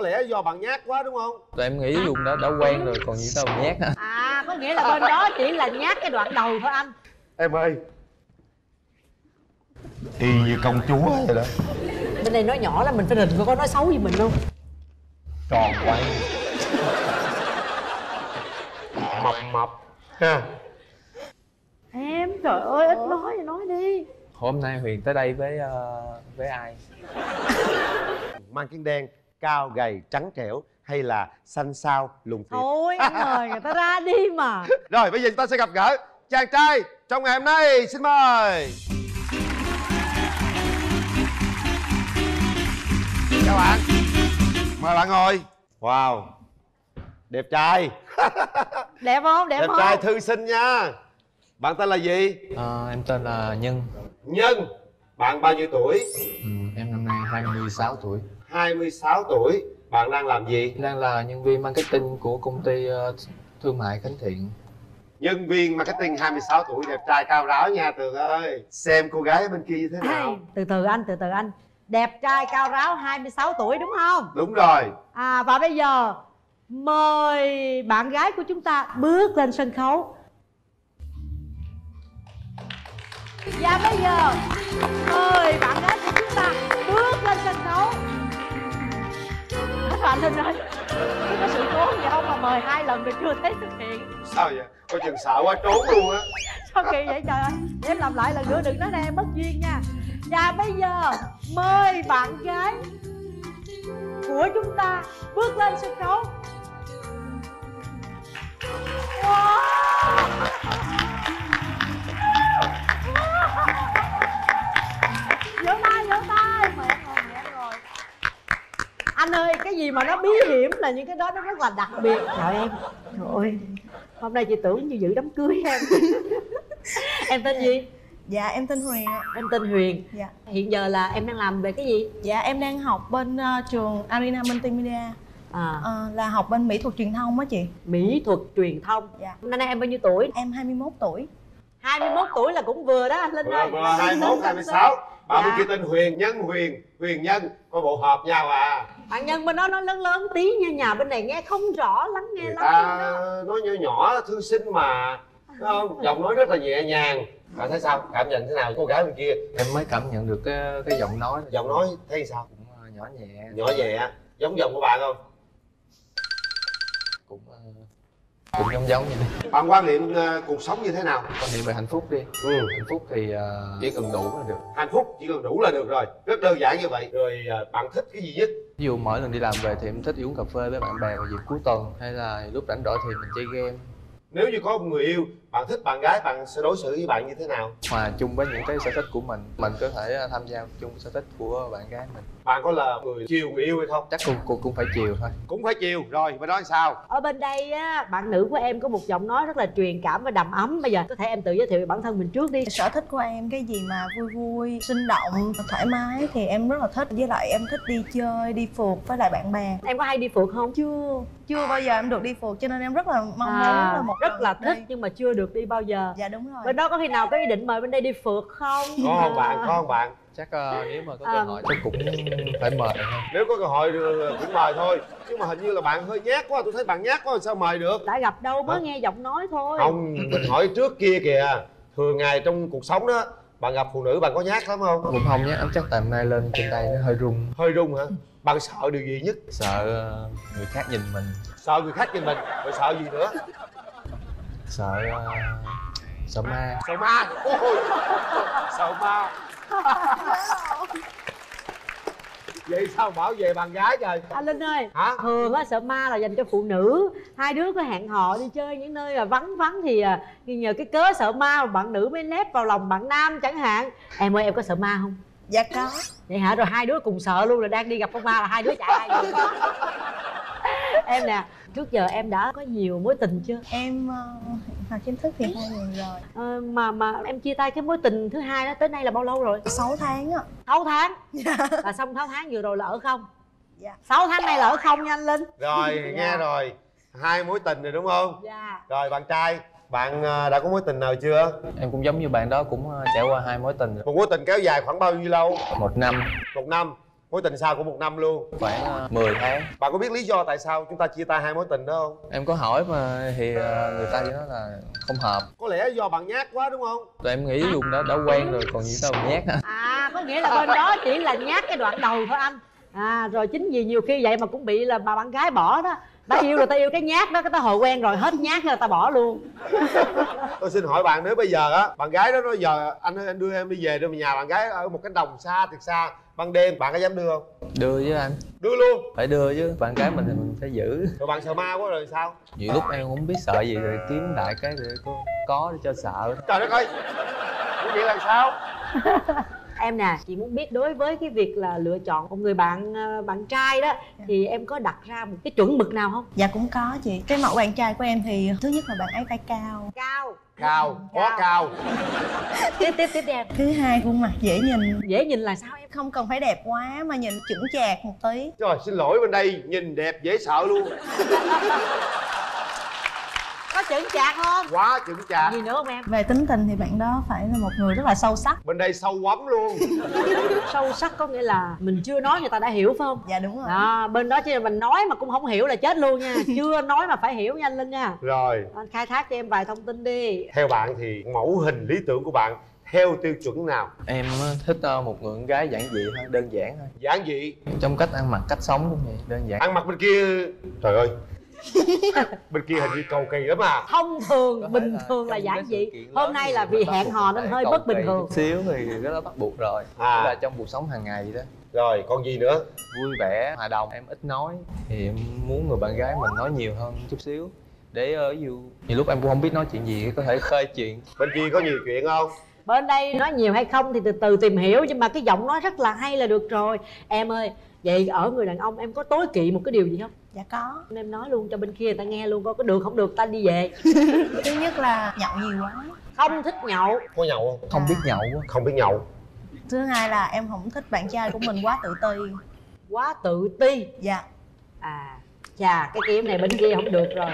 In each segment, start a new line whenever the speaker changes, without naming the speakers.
có lẽ do bạn nhát quá đúng không?
Tụi em nghĩ dùng đã đã quen rồi còn gì đâu mà nhát. Hả
à có nghĩa là bên đó chỉ là nhát cái đoạn đầu thôi anh.
Em ơi. Y như công chúa vậy đó.
Bên đây nói nhỏ là mình phải rình coi có nói xấu gì mình không
tròn quay. Mập mập ha.
Em trời ơi ít nói thì nói đi.
Hôm nay huyền tới đây với ờ, với ai?
Mang kiến đen cao gầy trắng trẻo hay là xanh sao lùn thịt
thôi anh mời người ta ra đi mà.
Rồi bây giờ chúng ta sẽ gặp gỡ chàng trai trong ngày hôm nay. Xin mời. Chào bạn. Mời bạn ngồi. Wow. Đẹp trai.
Đẹp không? Đẹp,
đẹp
không?
trai thư sinh nha. Bạn tên là gì?
Ờ, em tên là nhân.
Nhân. Bạn bao nhiêu tuổi?
Ừ, em năm nay 26 tuổi
26 tuổi. Bạn đang làm gì?
Đang là nhân viên marketing của công ty ờ, thương mại Khánh Thiện.
Nhân viên marketing 26 tuổi đẹp trai cao ráo nha tường ơi. Xem cô gái bên kia như thế nào.
Từ từ anh từ từ anh. Đẹp trai cao ráo 26 tuổi đúng không?
Đúng rồi.
À và bây giờ mời bạn gái của chúng ta bước lên sân khấu. Và bây giờ mời bạn gái của chúng ta bước lên sân bạn Linh ơi có sự cố gì không mà mời hai lần rồi chưa thấy xuất hiện
sao vậy? Coi chừng sợ quá trốn luôn á.
Sao kỳ vậy trời? Ơi để em làm lại lần nữa đừng nói em mất duyên nha. Và bây giờ mời bạn gái của chúng ta bước lên sân khấu. Wow. Ơi cái gì mà nó bí hiểm là những cái đó nó rất là đặc biệt. Trời em trời ơi. Hôm nay chị tưởng như dự đám cưới em. Em tên gì?
Dạ em tên Huyền ạ.
Em tên huyền.
Dạ.
Hiện giờ là em đang làm về cái gì?
Dạ em đang học bên ờ, trường Arena Multimedia.
À,
Ờ, Là học bên mỹ thuật truyền thông á chị.
Mỹ thuật truyền thông.
Dạ.
Năm nay em bao nhiêu tuổi?
Em 21 tuổi.
21 tuổi là cũng vừa đó anh linh
vừa
ơi.
vừa 21 26 bạn bên
Dạ.
kia tên Huyền Nhân Huyền Huyền Nhân. Có bộ hợp nhau à
bạn nhân bên đó nói lớn lớn tí nha nhà bên này nghe không rõ lắng nghe
người
lắm
ta nói nhỏ nhỏ thư sinh mà Đúng không? Giọng nói rất là nhẹ nhàng. Bạn thấy sao? Cảm nhận thế nào? Cô gái bên kia?
Em mới cảm nhận được cái cái giọng nói
giọng nói thấy sao?
Cũng ờ, nhỏ nhẹ.
Nhỏ nhẹ giống giọng của bạn không?
Cũng ờ, cũng giống giống như đi
bạn quan niệm ờ, cuộc sống như thế nào?
Quan niệm về hạnh phúc đi.
Ừ.
hạnh phúc thì ờ, chỉ cần đủ là được.
Hạnh phúc chỉ cần đủ là được rồi. Rất đơn giản như vậy. Rồi ờ, bạn thích cái gì nhất
ví dụ mỗi lần đi làm về thì em thích đi uống cà phê với bạn bè vào dịp cuối tuần hay là lúc rảnh rỗi thì mình chơi game.
Nếu như có một người yêu bạn thích bạn gái bạn sẽ đối xử với bạn như thế nào?
Hòa chung với những cái sở thích của mình mình có thể ờ, tham gia chung sở thích của bạn gái mình.
Bạn có là người chiều người yêu hay không?
Chắc cô cô cũng phải chiều thôi.
Cũng phải chiều. Rồi bên đó làm sao?
Ở bên đây á bạn nữ của em có một giọng nói rất là truyền cảm và đầm ấm. Bây giờ có thể em tự giới thiệu về bản thân mình trước đi.
Sở thích của em cái gì mà vui vui, sinh động, thoải mái thì em rất là thích. Với lại em thích đi chơi, đi phượt với lại bạn bè.
Em có hay đi phượt không?
Chưa, chưa bao giờ em được đi phượt cho nên em rất là mong muốn
à,
là một
rất là thích
đi.
nhưng mà chưa được đi bao giờ.
Dạ đúng rồi.
Bên đó có khi nào có ý định mời bên đây đi phượt không?
Có không bạn có không bạn?
Chắc ờ, nếu mà có
À.
cơ hội chắc cũng phải mời thôi.
Nếu có cơ hội thì cũng mời thôi. Chứ mà hình như là bạn hơi nhát quá tôi thấy bạn nhát quá sao mời được?
Đã gặp đâu mới
Hả?
nghe giọng nói thôi.
Không mình hỏi trước kia kìa. Thường ngày trong cuộc sống đó bạn gặp phụ nữ bạn có nhát lắm không?
Cũng không nhé em chắc tầm nay lên trên tay nó hơi run
hơi run hả? Bạn sợ điều gì nhất?
Sợ ờ, người khác nhìn mình.
Sợ người khác nhìn mình rồi sợ gì nữa
sợ ờ, sợ ma.
Sợ ma. Ôi sợ ma. Vậy sao bảo vệ bạn gái trời?
Anh linh ơi
hả?
thường á sợ ma là dành cho phụ nữ. Hai đứa có hẹn hò đi chơi những nơi là vắng vắng thì à, nhờ cái cớ sợ ma mà bạn nữ mới nép vào lòng bạn nam chẳng hạn. Em ơi em có sợ ma không?
Dạ có.
Vậy hả? Rồi hai đứa cùng sợ luôn là đang đi gặp con ma là hai đứa chạy hai người em nè trước giờ em đã có nhiều mối tình chưa?
Em ờ, học chính thức thì hai người rồi.
Ờ, mà mà em chia tay cái mối tình thứ hai đó tới nay là bao lâu rồi?
6 tháng á
6 tháng? Là xong 6 tháng vừa rồi là ở không?
Dạ.
6 tháng này là ở không nha anh linh?
Rồi nghe rồi. Hai mối tình rồi đúng không?
Dạ.
Rồi bạn trai bạn ờ, đã có mối tình nào chưa?
Em cũng giống như bạn đó cũng trải qua hai mối tình rồi.
một mối tình kéo dài khoảng bao nhiêu lâu?
Một năm.
Một năm mối tình sau của một năm luôn.
Khoảng uh, 10 tháng.
Bạn có biết lý do tại sao chúng ta chia tay hai mối tình đó không?
Em có hỏi mà thì ờ, người ta chỉ nói là không hợp.
Có lẽ do bạn nhát quá đúng không?
Tụi em nghĩ dùng đã đã quen rồi còn gì đâu mà nhát hả
à có nghĩa là bên đó chỉ là nhát cái đoạn đầu thôi anh. À rồi chính vì nhiều khi vậy mà cũng bị là bà bạn gái bỏ đó. Ta yêu rồi ta yêu cái nhát đó cái ta hồi quen rồi hết nhát rồi ta bỏ luôn.
Tôi xin hỏi bạn nếu bây giờ á bạn gái đó nói giờ anh ơi anh đưa em đi về đưa về nhà bạn gái ở một cánh đồng xa thiệt xa ban đêm bạn có dám đưa không?
Đưa với anh.
Đưa luôn.
Phải đưa chứ. Bạn gái mình thì mình phải giữ.
Rồi bạn sợ ma quá rồi sao?
Nhiều lúc em không biết sợ gì rồi kiếm đại cái để có, có để cho sợ.
Trời đất ơi. Vậy là sao
em nè chị muốn biết đối với cái việc là lựa chọn một người bạn ờ, bạn trai đó thì em có đặt ra một cái chuẩn mực nào không?
Dạ cũng có chị. Cái mẫu bạn trai của em thì thứ nhất là bạn ấy phải cao.
Cao.
Cao. Quá cao.
tiếp tiếp tiếp em.
Thứ hai khuôn mặt dễ nhìn.
Dễ nhìn là sao em?
Không cần phải đẹp quá mà nhìn chững chạc một tí.
Rồi xin lỗi bên đây nhìn đẹp dễ sợ luôn
chững chạc không?
Quá chững chạc.
Gì nữa không em?
Về tính tình thì bạn đó phải là một người rất là sâu sắc.
Bên đây sâu quắm luôn.
Sâu sắc có nghĩa là mình chưa nói người ta đã hiểu phải không?
Dạ đúng rồi.
Đó bên đó chứ mình nói mà cũng không hiểu là chết luôn nha. Chưa nói mà phải hiểu nha anh linh nha.
Rồi.
Anh khai thác cho em vài thông tin đi.
Theo bạn thì mẫu hình lý tưởng của bạn theo tiêu chuẩn nào?
Em á, thích ờ, một người con gái giản dị thôi đơn giản thôi.
Giản dị?
Trong cách ăn mặc cách sống cũng vậy đơn giản.
Ăn mặc bên kia. Trời ơi bên kia hình như cầu kỳ lắm à.
Thông thường
Có
bình thường là giản dị. hôm nay là vì hẹn hò nên hơi bất bình thường.
chút xíu thì cái đó bắt buộc rồi.
À.
là trong cuộc sống hàng ngày vậy đó.
Rồi còn gì nữa?
Vui vẻ hòa đồng em ít nói. Thì em muốn người bạn gái mình nói nhiều hơn chút xíu. Để ở ví dụ nhiều lúc em cũng không biết nói chuyện gì có thể khơi chuyện.
Bên kia có nhiều chuyện không?
Bên đây nói nhiều hay không thì từ từ tìm hiểu nhưng mà cái giọng nói rất là hay là được rồi. Em ơi vậy ở người đàn ông em có tối kỵ một cái điều gì không?
Dạ có.
Em nói luôn cho bên kia người ta nghe luôn coi có được không được ta đi về.
Thứ nhất là nhậu nhiều quá.
Không thích nhậu.
Có nhậu không?
Không biết nhậu
không biết nhậu.
Thứ hai là em không thích bạn trai của mình quá tự ti.
Quá tự ti?
Dạ.
À chà cái kiếm này bên kia không được rồi.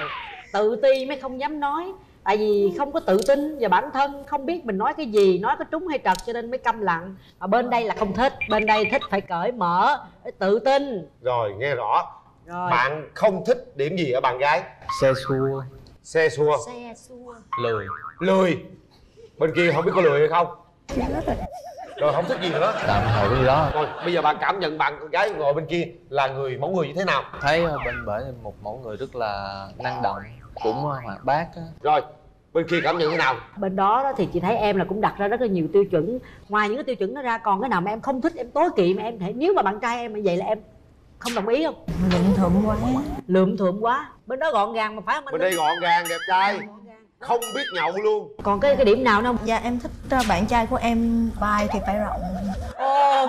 Tự ti mới không dám nói tại vì không có tự tin vào bản thân không biết mình nói cái gì nói có trúng hay trật cho nên mới câm lặng. Mà bên đây là không thích bên đây thích phải cởi mở phải tự tin.
Rồi nghe rõ.
Rồi.
Bạn không thích điểm gì ở bạn gái?
Xe xua.
Xe xua.
Xe xua.
Lười.
Lười. Bên kia không biết có lười hay không? Rồi không thích gì nữa.
Tạm thời cái gì đó.
Rồi bây giờ bạn cảm nhận bạn con gái ngồi bên kia là người mẫu người như thế nào?
Thấy ờ, bên em một mẫu người rất là năng động cũng ờ, hoạt bát á.
Rồi bên kia cảm nhận thế nào?
Bên đó, đó thì chị thấy em là cũng đặt ra rất là nhiều tiêu chuẩn. Ngoài những cái tiêu chuẩn đó ra còn cái nào mà em không thích em tối kỵ mà em thể nếu mà bạn trai em mà vậy là em không đồng ý không?
Lụm thụm quá.
Lượm thượm quá. Bên đó gọn gàng mà phải không anh
bên đây gọn gàng đẹp trai. Không biết nhậu luôn.
Còn cái cái điểm nào nữa không?
Dạ em thích ờ, bạn trai của em vai thì phải rộng
ồ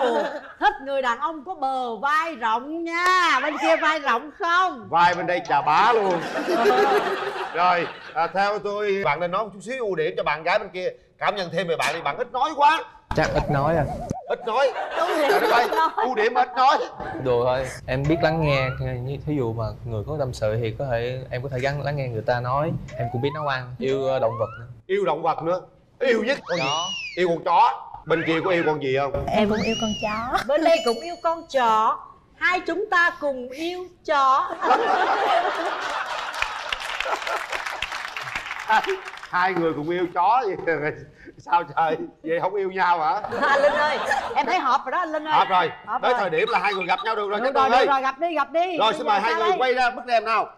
thích người đàn ông có bờ vai rộng nha. Bên kia vai rộng không?
Vai bên đây chà bá luôn. Rồi à, theo tôi bạn nên nói một chút xíu ưu điểm cho bạn gái bên kia. Cảm nhận thêm về bạn đi bạn ít nói quá.
Chắc ít nói à.
Ít nói. Đất ơi ưu điểm ít nói.
Đùa thôi em biết lắng nghe như thí dụ mà người có tâm sự thì có thể em có thể gắn lắng nghe người ta nói em cũng biết nấu ăn yêu ờ, động vật nữa.
Yêu động vật nữa. Yêu nhất. Con gì
chó
yêu con chó bên kia có yêu con gì không?
Em cũng yêu con chó.
Bên đây cũng yêu con chó. Hai chúng ta cùng yêu chó.
Hai người cùng yêu chó vậy sao trời? Vậy không yêu nhau hả?
Anh linh ơi em thấy hợp rồi đó anh linh ơi.
Hợp rồi.
Hợp
tới
rồi.
thời điểm là hai người gặp nhau được rồi
được rồi được rồi gặp đi gặp đi.
Rồi xin mời hai người
đây?
quay ra bức rèm nào?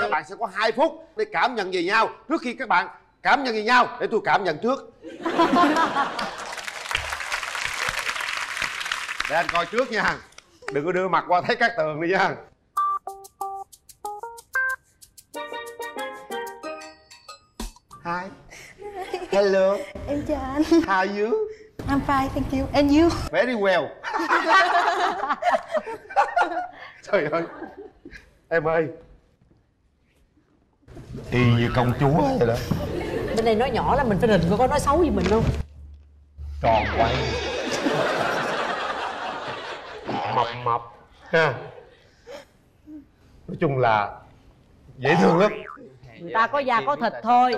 Các bạn sẽ có 2 phút để cảm nhận về nhau. Trước khi các bạn cảm nhận về nhau để tôi cảm nhận trước. Để anh coi trước nha. Đừng có đưa mặt qua thấy các tường đi nha. Hi. Hello.
Em chào anh.
How are you?
I'm fine thank you. And you?
Very well. Trời ơi. Em ơi. Y như công chúa vậy đó
bên đây nói nhỏ là mình phải rình coi có nói xấu gì mình không
Tròn quay. Mập mập. Ha. Nói chung là Dễ thương lắm.
Người ta có da có thịt thôi.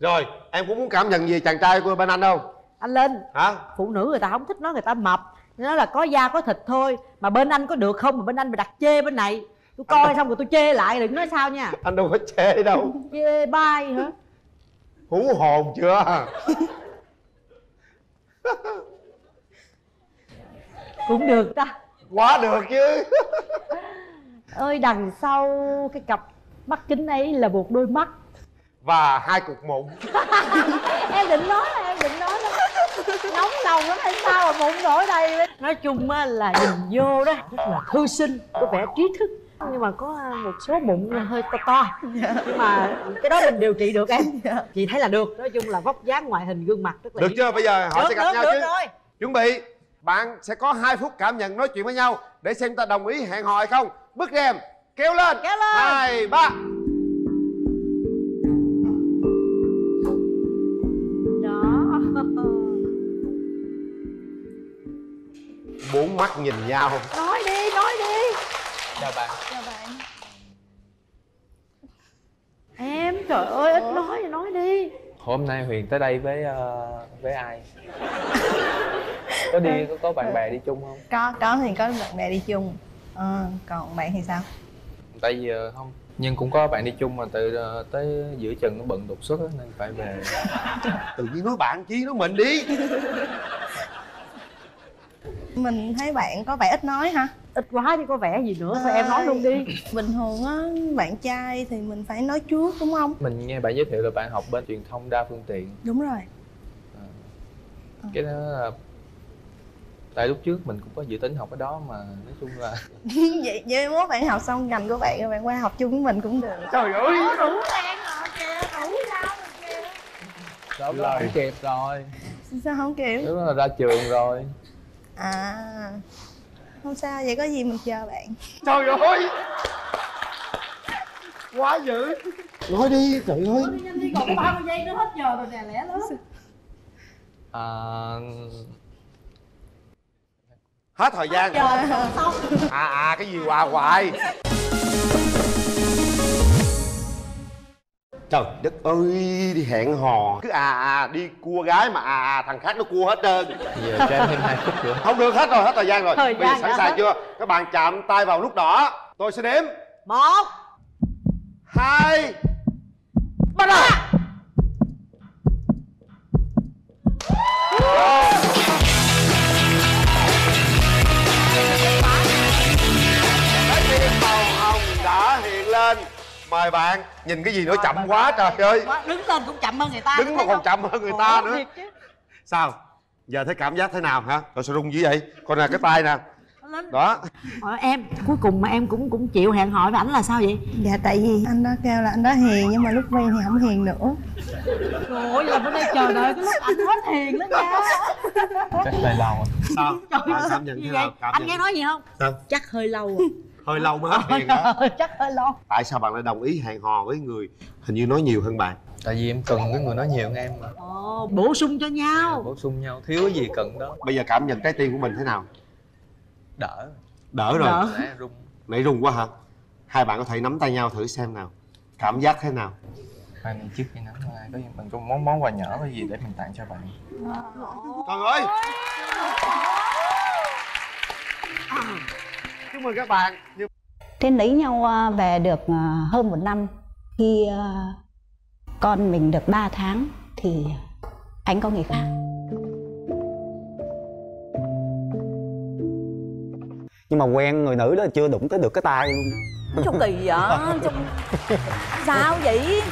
Rồi em cũng muốn cảm nhận gì chàng trai của bên anh không?
Anh linh.
Hả?
Phụ nữ người ta không thích nói người ta mập. Nó là có da có thịt thôi mà bên anh có được không? Mà bên anh bị đặt chê bên này tôi coi xong rồi tôi chê lại đừng nói sao nha.
Anh đâu có chê đâu.
Chê bai hả?
Hú hồn chưa?
Cũng được ta.
Quá được chứ.
Ơi đằng sau cái cặp mắt kính ấy là một đôi mắt.
Và hai cục mụn.
Em định nói là em định nói đó. Nóng lòng lắm hay sao mà mụn nổi đây nói chung á là nhìn vô đó rất là thư sinh có vẻ trí thức nhưng mà có một số mụn là hơi to to. Nhưng mà cái đó mình điều trị được em. Chị thấy là được. Nói chung là vóc dáng ngoại hình gương mặt rất là
được chưa? Bây giờ họ
được,
sẽ gặp
được,
nhau
được
chứ.
rồi.
Chuẩn bị bạn sẽ có 2 phút cảm nhận nói chuyện với nhau để xem ta đồng ý hẹn hò hay không. Bước rèm kéo lên.
Kéo lên.
hai ba.
Đó.
Bốn mắt nhìn nhau.
Nói đi nói đi
chào bạn.
Chào bạn.
Em trời ơi ít nói thì nói đi.
Hôm nay huyền tới đây với ờ, với ai? Có đi có, có bạn bè đi chung không?
Có có thì có bạn bè đi chung. Ờ, còn bạn thì sao?
Tại vì ờ, không nhưng cũng có bạn đi chung mà từ ờ, tới giữa chừng nó bận đột xuất á, nên phải về.
Tự nhiên nói bạn chí nói mình đi.
Mình thấy bạn có vẻ ít nói ha
ít quá chứ có vẻ gì nữa thôi em nói luôn đi.
Bình thường á bạn trai thì mình phải nói trước đúng không?
Mình nghe bạn giới thiệu là bạn học bên truyền thông đa phương tiện.
Đúng rồi.
Cái đó là tại lúc trước mình cũng có dự tính học cái đó mà nói chung là
vậy vậy mốt bạn học xong ngành của bạn rồi bạn qua học chung với mình cũng được.
Trời ơi.
Đủ đen rồi kìa đủ kìa.
Đó là không kịp rồi?
Sao không
lúc đó là ra trường rồi.
À không sao vậy có gì mình chờ bạn.
Trời ơi! Quá dữ. Nói đi trời ơi.
Đi nhanh đi còn có 30 giây nữa hết giờ rồi nè lẻ lớn
à,
hết thời gian.
Giờ rồi xong.
À à cái gì hoài hoài trời đất ơi đi hẹn hò. Cứ à à đi cua gái mà à à thằng khác nó cua hết trơn.
Giờ cho em thêm hai phút nữa.
Không được hết rồi hết thời gian rồi.
Thời
bây giờ sẵn sàng
hết.
chưa? Các bạn chạm tay vào nút đỏ. Tôi sẽ đếm.
Một.
Hai. Bắt đầu mời bạn nhìn cái gì nữa chậm quá trời ơi.
đứng lên cũng chậm hơn người ta
đứng mà còn chậm hơn người ta nữa. sao? Giờ thấy cảm giác thế nào hả? Rồi sao rung dữ vậy? Coi nè cái tay nè. Đó.
Ờ, em cuối cùng mà em cũng cũng chịu hẹn hò với ảnh là sao vậy?
Dạ tại vì anh đó kêu là anh đó hiền nhưng mà lúc quen thì không hiền nữa.
Trời ơi là bữa nay chờ đợi cái lúc ảnh hết hiền đó nha.
Chắc là lâu rồi.
Sao? Cảm nhận thế nào? cảm
anh nghe nói gì không?
Sao?
Chắc hơi lâu rồi
hơi lâu mới hết hả
Ờ, chắc hơi lâu.
Tại sao bạn lại đồng ý hẹn hò với người hình như nói nhiều hơn bạn?
Tại vì em cần cái người nói nhiều hơn em mà.
Ồ, bổ sung cho nhau.
bổ sung nhau thiếu cái gì cần đó.
Bây giờ cảm nhận trái tim của mình thế nào?
Đỡ.
Đỡ rồi.
Đỡ.
nãy rung
nãy rung quá hả? Hai bạn có thể nắm tay nhau thử xem nào. Cảm giác thế nào?
Hai này trước khi nắm ai có gì mình có món món quà nhỏ cái gì để mình tặng cho bạn.
Trời ơi chúc mừng các bạn Nhưng
Thế lấy nhau à, về được à, hơn một năm Khi à, con mình được 3 tháng Thì anh có người khác
nhưng mà quen người nữ đó chưa đụng tới được cái tay luôn
Sao kỳ vậy? Sao, sao vậy?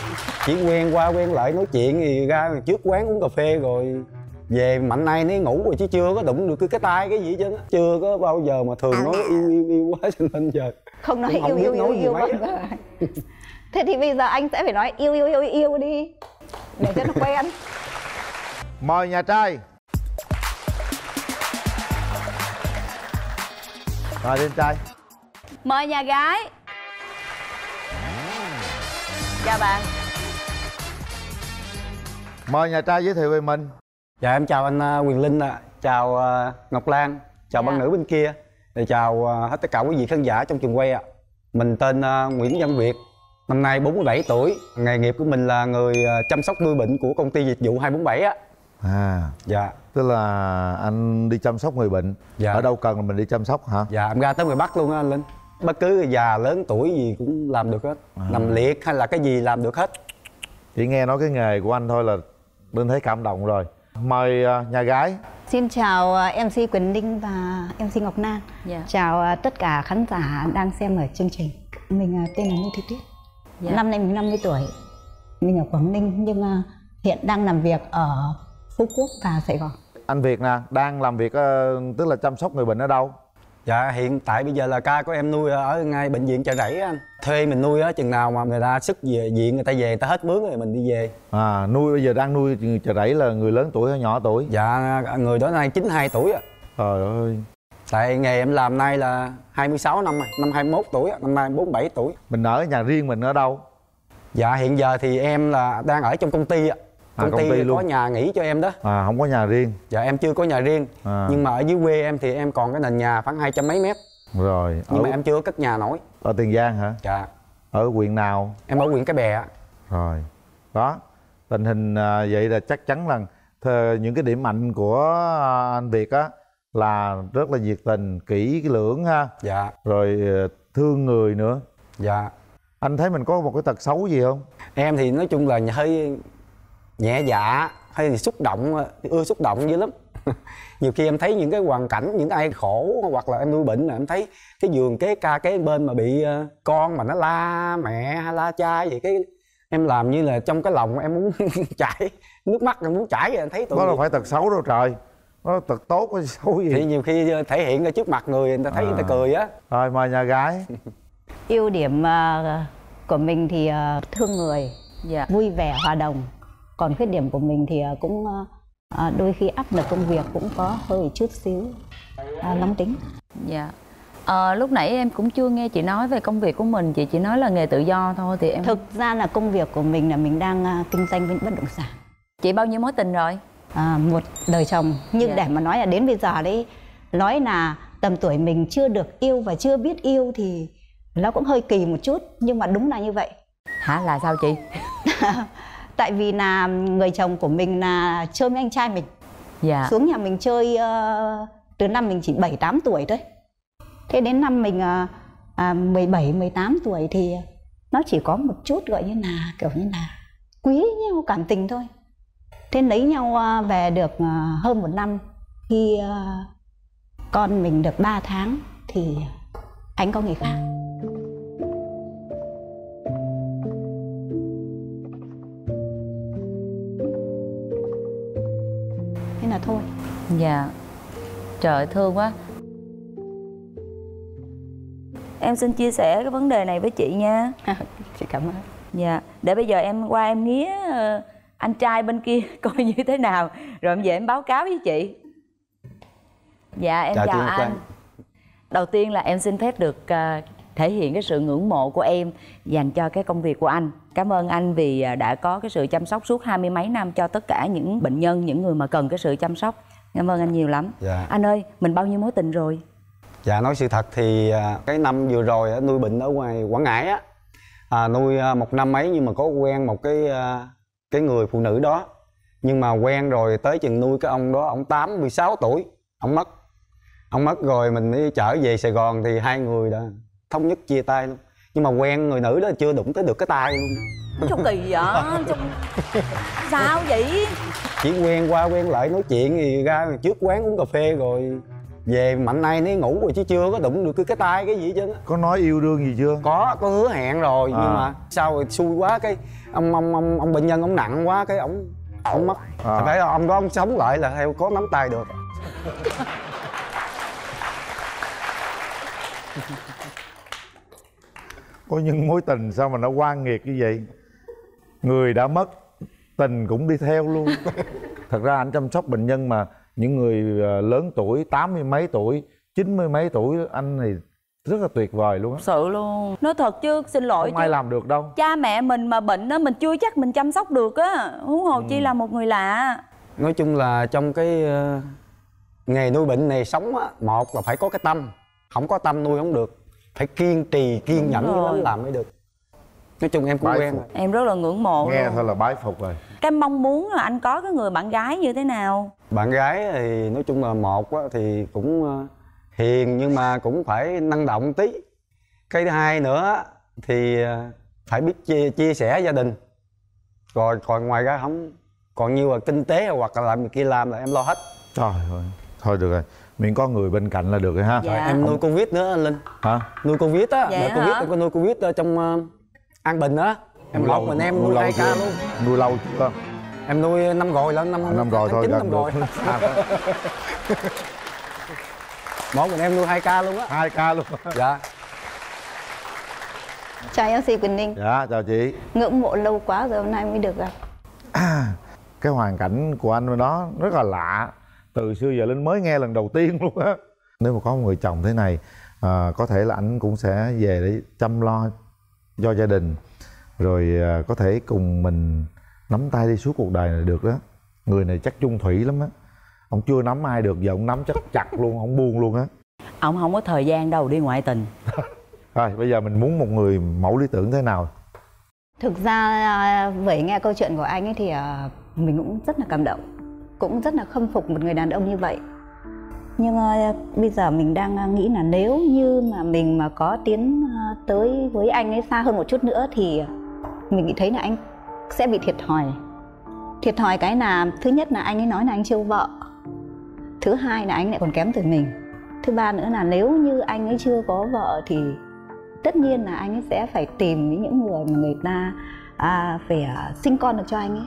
chỉ quen qua quen lại nói chuyện thì ra trước quán uống cà phê rồi về mạnh nay nó ngủ rồi chứ chưa có đụng được cái, cái tay cái gì chứ chưa có bao giờ mà thường nói yêu yêu yêu quá cho nên giờ
Không nói
không
yêu yêu
nói
yêu
gì
yêu
mấy.
vâng Thế thì bây giờ anh sẽ phải nói yêu yêu yêu yêu đi Để cho nó quen.
Mời nhà trai. Mời bên trai.
Mời nhà gái. Chào bạn.
Mời nhà trai giới thiệu về mình
dạ em chào anh à, quyền linh ạ. Chào à, ngọc lan. Chào
Dạ.
bạn nữ bên kia. Rồi chào à, hết tất cả quý vị khán giả trong trường quay ạ. Mình tên à, nguyễn văn việt. Năm nay 47 tuổi. Nghề nghiệp của mình là người chăm sóc nuôi bệnh của công ty dịch vụ 247 á
à.
Dạ.
Tức là anh đi chăm sóc người bệnh.
Dạ.
ở đâu cần là mình đi chăm sóc hả?
Dạ em ra tới ngoài bắc luôn á anh linh. Bất cứ già lớn tuổi gì cũng làm được hết. Nằm liệt hay là cái gì làm được hết.
Chỉ nghe nói cái nghề của anh thôi là linh thấy cảm động rồi mời à, nhà gái
Xin chào à, MC Quyền Linh và MC Ngọc Lan.
Dạ.
Chào à, tất cả khán giả đang xem ở chương trình. Mình tên là Ngô Thị Tuyết.
Dạ.
Năm nay mình 50 tuổi. Mình ở Quảng Ninh nhưng hiện đang làm việc ở Phú Quốc và Sài Gòn.
anh việt nè đang làm việc ờ, tức là chăm sóc người bệnh ở đâu
dạ hiện tại bây giờ là ca của em nuôi ở ngay bệnh viện chợ rẫy anh. Thuê mình nuôi á chừng nào mà người ta sức về viện người ta về người ta hết mướn rồi mình đi về.
À nuôi bây giờ đang nuôi chợ rẫy là người lớn tuổi hay nhỏ tuổi?
Dạ người đó nay 92 tuổi á
trời ơi.
Tại nghề em làm nay là 26 năm rồi năm 21 tuổi năm nay 47 tuổi.
Mình ở nhà riêng mình ở đâu?
Dạ hiện giờ thì em là đang ở trong công ty ạ
À,
công,
công
ty,
ty
có
luôn.
nhà nghỉ cho em đó.
À không có nhà riêng.
Dạ em chưa có nhà riêng.
À.
nhưng mà ở dưới quê em thì em còn cái nền nhà khoảng hai trăm mấy mét.
Rồi
nhưng
ở,
mà em chưa cất nhà nổi.
ở tiền giang hả?
Dạ.
Ở huyện nào?
Em ở huyện cái bè ạ
rồi đó tình hình à, vậy là chắc chắn là những cái điểm mạnh của à, anh việt á là rất là nhiệt tình kỹ lưỡng ha.
Dạ.
Rồi ờ, thương người nữa.
Dạ.
Anh thấy mình có một cái tật xấu gì không?
Em thì nói chung là hơi nhẹ dạ hay thì xúc động ưa xúc động dữ lắm nhiều khi em thấy những cái hoàn cảnh những ai khổ hoặc là em nuôi bệnh là em thấy cái giường kế ca kế bên mà bị ờ, con mà nó la mẹ hay la cha vậy cái em làm như là trong cái lòng em muốn chảy nước mắt em muốn chảy em thấy tụi
đó là phải tật xấu đâu trời nó tật tốt hay xấu gì
thì nhiều khi thể hiện ra trước mặt người người ta thấy người ta
À.
cười á
rồi mời nhà gái
Ưu điểm à, của mình thì à, thương người,
Dạ.
vui vẻ, hòa đồng. Còn khuyết điểm của mình thì à, cũng à, à, đôi khi áp lực công việc cũng có hơi chút xíu à, nóng tính.
Dạ. Ờ, lúc nãy em cũng chưa nghe chị nói về công việc của mình, chị chỉ nói là nghề tự do thôi thì em
Thực ra là công việc của mình là mình đang à, kinh doanh với bất động sản.
chị bao nhiêu mối tình rồi?
à, một đời chồng nhưng
Dạ.
để mà nói là đến bây giờ đấy nói là tầm tuổi mình chưa được yêu và chưa biết yêu thì nó cũng hơi kỳ một chút nhưng mà đúng là như vậy
Hả là sao chị?
tại vì là người chồng của mình là chơi với anh trai mình
Dạ.
xuống nhà mình chơi ờ, từ năm mình chỉ 7 8 tuổi thôi. Thế đến năm mình ờ, à, 17 18 tuổi thì nó chỉ có một chút gọi như là kiểu như là quý nhau cảm tình thôi. Thế lấy nhau ờ, về được ờ, hơn một năm khi ờ, con mình được 3 tháng thì anh có người khác.
Dạ. Trời ơi, thương quá. Em xin chia sẻ cái vấn đề này với chị nha.
Chị cảm ơn.
Dạ, để bây giờ em qua em nghía ờ, anh trai bên kia coi như thế nào Rồi em về em báo cáo với chị Dạ, em
Chào
chào,
Ngọc
anh. Đầu tiên là em xin phép được ờ, thể hiện cái sự ngưỡng mộ của em dành cho cái công việc của anh Cảm ơn anh vì ờ, đã có cái sự chăm sóc suốt hai mươi mấy năm cho tất cả những bệnh nhân, những người mà cần cái sự chăm sóc Cảm ơn anh nhiều lắm
Dạ.
Anh ơi, mình bao nhiêu mối tình rồi?
Dạ nói sự thật thì à, cái năm vừa rồi á, nuôi bệnh ở ngoài Quảng Ngãi á à, nuôi à, một năm mấy nhưng mà có quen một cái à, cái người phụ nữ đó nhưng mà quen rồi tới chừng nuôi cái ông đó ông 86 tuổi ông mất ông mất rồi mình đi trở về Sài Gòn thì hai người đã thống nhất chia tay luôn nhưng mà quen người nữ đó chưa đụng tới được cái tay luôn
Sao kỳ vậy? Sao vậy?
Chỉ quen qua quen lại nói chuyện thì ra trước quán uống cà phê rồi về mạnh nay nó ngủ rồi chứ chưa có đụng được cái, cái tay cái gì á.
Có nói yêu đương gì chưa?
Có có hứa hẹn rồi
À.
nhưng mà sao rồi xui quá cái ông ông ông ông bệnh nhân ông nặng quá cái ông ông mất.
À.
phải ông đó ông sống lại là theo có nắm tay được.
Có những mối tình sao mà nó quan nghiệt như vậy? Người đã mất tình cũng đi theo luôn. Thật ra anh chăm sóc bệnh nhân mà những người ờ, lớn tuổi tám mươi mấy tuổi chín mươi mấy tuổi anh thì rất là tuyệt vời luôn á.
Sự luôn. Nói thật chứ xin lỗi
không ai làm được đâu.
Cha mẹ mình mà bệnh á mình chưa chắc mình chăm sóc được á. Huống hồ chi là một người lạ.
Nói chung là trong cái ờ, nghề nuôi bệnh này sống á một là phải có cái tâm. Không có tâm nuôi không được. Phải kiên trì kiên
Đúng
nhẫn lắm làm mới được. Nói chung em cũng
Bái
quen
phục.
rồi.
Em rất là ngưỡng mộ
nghe
luôn.
thôi là bái phục rồi
cái mong muốn là anh có cái người bạn gái như thế nào?
Bạn gái thì nói chung là một á, thì cũng ờ, hiền nhưng mà cũng phải năng động tí. Cái thứ hai nữa thì ờ, phải biết chia, chia sẻ gia đình. Rồi còn ngoài ra không còn như là kinh tế hoặc là làm kia làm là em lo hết.
Trời ơi thôi được rồi. Miễn có người bên cạnh là được rồi ha.
Dạ.
rồi em nuôi covid nữa anh linh.
Hả?
Nuôi covid á
hả?
covid em có nuôi covid ở trong ờ, an bình á em một mình em nuôi hai ca luôn.
Nuôi lâu chưa
em nuôi năm rồi là năm
năm rồi thôi
năm rồi.
được.
Một mình em nuôi hai ca luôn á.
Hai ca luôn.
Dạ.
Chào mc quỳnh ninh.
Dạ chào chị.
Ngưỡng mộ lâu quá rồi hôm nay mới được gặp.
Cái hoàn cảnh của anh nó rất là lạ. Từ xưa giờ linh mới nghe lần đầu tiên luôn á. Nếu mà có một người chồng thế này à, có thể là anh cũng sẽ về để chăm lo cho gia đình rồi à, có thể cùng mình nắm tay đi suốt cuộc đời này được đó. Người này chắc chung thủy lắm á. Ông chưa nắm ai được giờ ông nắm chắc chặt luôn ông buông luôn á.
Ông không có thời gian đâu đi ngoại tình.
Rồi bây giờ mình muốn một người mẫu lý tưởng thế nào?
Thực ra à, với nghe câu chuyện của anh ấy thì à, mình cũng rất là cảm động cũng rất là khâm phục một người đàn ông như vậy. Nhưng à, bây giờ mình đang à, nghĩ là nếu như mà mình mà có tiến à, tới với anh ấy xa hơn một chút nữa thì mình nghĩ thấy là anh sẽ bị thiệt thòi. Thiệt thòi cái là thứ nhất là anh ấy nói là anh chiêu vợ. Thứ hai là anh lại còn kém tuổi mình. Thứ ba nữa là nếu như anh ấy chưa có vợ thì tất nhiên là anh ấy sẽ phải tìm những người mà người ta à, phải à, sinh con được cho anh ấy.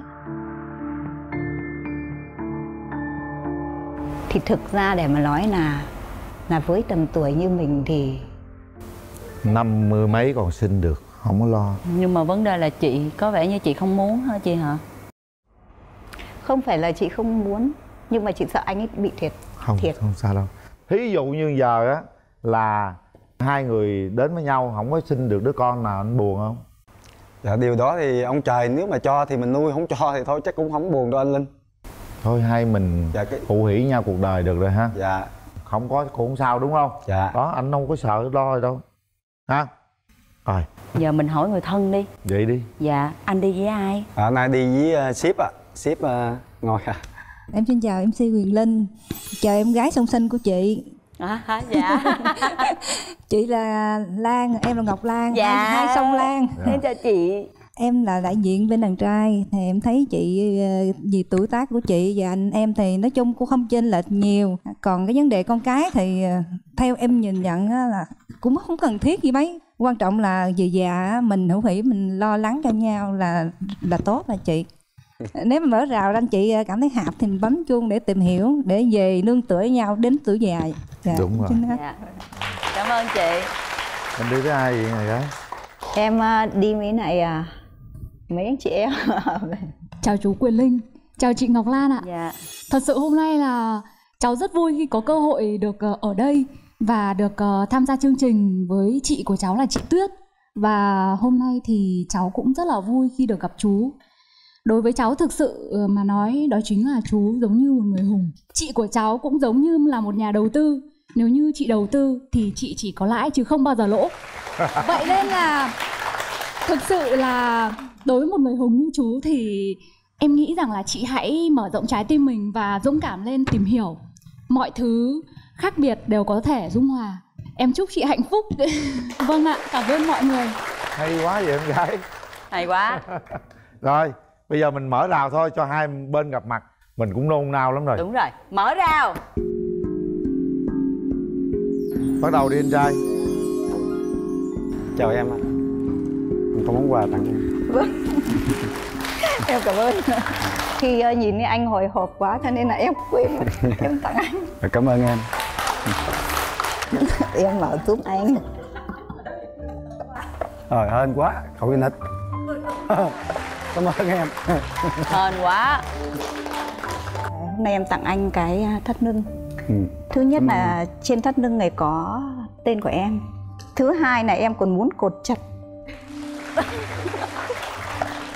Thì thực ra để mà nói là là với tầm tuổi như mình thì
năm mươi mấy còn sinh được không có lo.
Nhưng mà vấn đề là chị có vẻ như chị không muốn hả chị hả?
Không phải là chị không muốn nhưng mà chị sợ anh ấy bị thiệt
không
thiệt.
không sao đâu. Thí dụ như giờ á là hai người đến với nhau không có sinh được đứa con nào anh buồn không?
Dạ điều đó thì ông trời nếu mà cho thì mình nuôi không cho thì thôi chắc cũng không buồn đâu anh linh.
Thôi hai mình
dạ cái
phụ hỷ nhau cuộc đời được rồi ha.
Dạ.
Không có cũng không sao đúng không?
Dạ.
Đó anh không có sợ lo gì đâu. Ha? Rồi
giờ mình hỏi người thân đi.
Vậy đi.
Dạ anh đi với ai?
À, nay đi với uh, ship ạ. Ship uh, ngồi à
Em xin chào MC Quyền Linh. Chào em gái song sinh của chị.
À, hả? Dạ.
Chị là Lan, em là Ngọc Lan.
Dạ.
Hai, hai song Lan.
Em chào chị.
Em là đại diện bên đàn trai Thì em thấy chị ờ, Vì tuổi tác của chị và anh em thì nói chung cũng không chênh lệch nhiều. Còn cái vấn đề con cái thì ờ, Theo em nhìn nhận á là Cũng không cần thiết gì mấy Quan trọng là về già mình hữu hỷ Mình lo lắng cho nhau là là tốt là chị. Nếu mà mở rào anh chị ờ, cảm thấy hạp thì mình bấm chuông để tìm hiểu để về nương tựa với nhau đến tuổi già. Dạ.
Đúng rồi.
dạ. Cảm ơn chị.
Anh đi với ai vậy này gái?
Em à, đi với lại à, mấy anh chị em.
Chào chú Quyền Linh, chào chị Ngọc Lan ạ.
dạ.
Thật sự hôm nay là cháu rất vui khi có cơ hội được ờ, ở đây và được ờ, tham gia chương trình với chị của cháu là chị Tuyết. Và hôm nay thì cháu cũng rất là vui khi được gặp chú. Đối với cháu thực sự ờ, mà nói đó chính là chú giống như một người hùng. Chị của cháu cũng giống như là một nhà đầu tư. Nếu như chị đầu tư thì chị chỉ có lãi chứ không bao giờ lỗ. Vậy nên là thực sự là đối với một người hùng như chú thì em nghĩ rằng là chị hãy mở rộng trái tim mình và dũng cảm lên tìm hiểu mọi thứ khác biệt đều có thể dung hòa. Em chúc chị hạnh phúc. Vâng ạ cảm ơn mọi người.
Hay quá vậy em gái.
Hay quá.
Rồi bây giờ mình mở rào thôi cho hai bên gặp mặt. Mình cũng nôn nao lắm rồi.
Đúng rồi mở rào.
Bắt đầu đi anh trai.
Chào em ạ. Em có món quà tặng em.
Em cảm ơn khi ờ, nhìn thấy anh hồi hộp quá cho nên là em quên em tặng anh.
Cảm ơn em.
Em mở giúp anh.
Trời hên quá, cậu đi nịch Cảm ơn em.
Hên quá.
Hôm nay em tặng anh cái à, thắt lưng.
Ừ.
thứ nhất là trên thắt lưng này có tên của em. Thứ hai là em còn muốn cột chặt.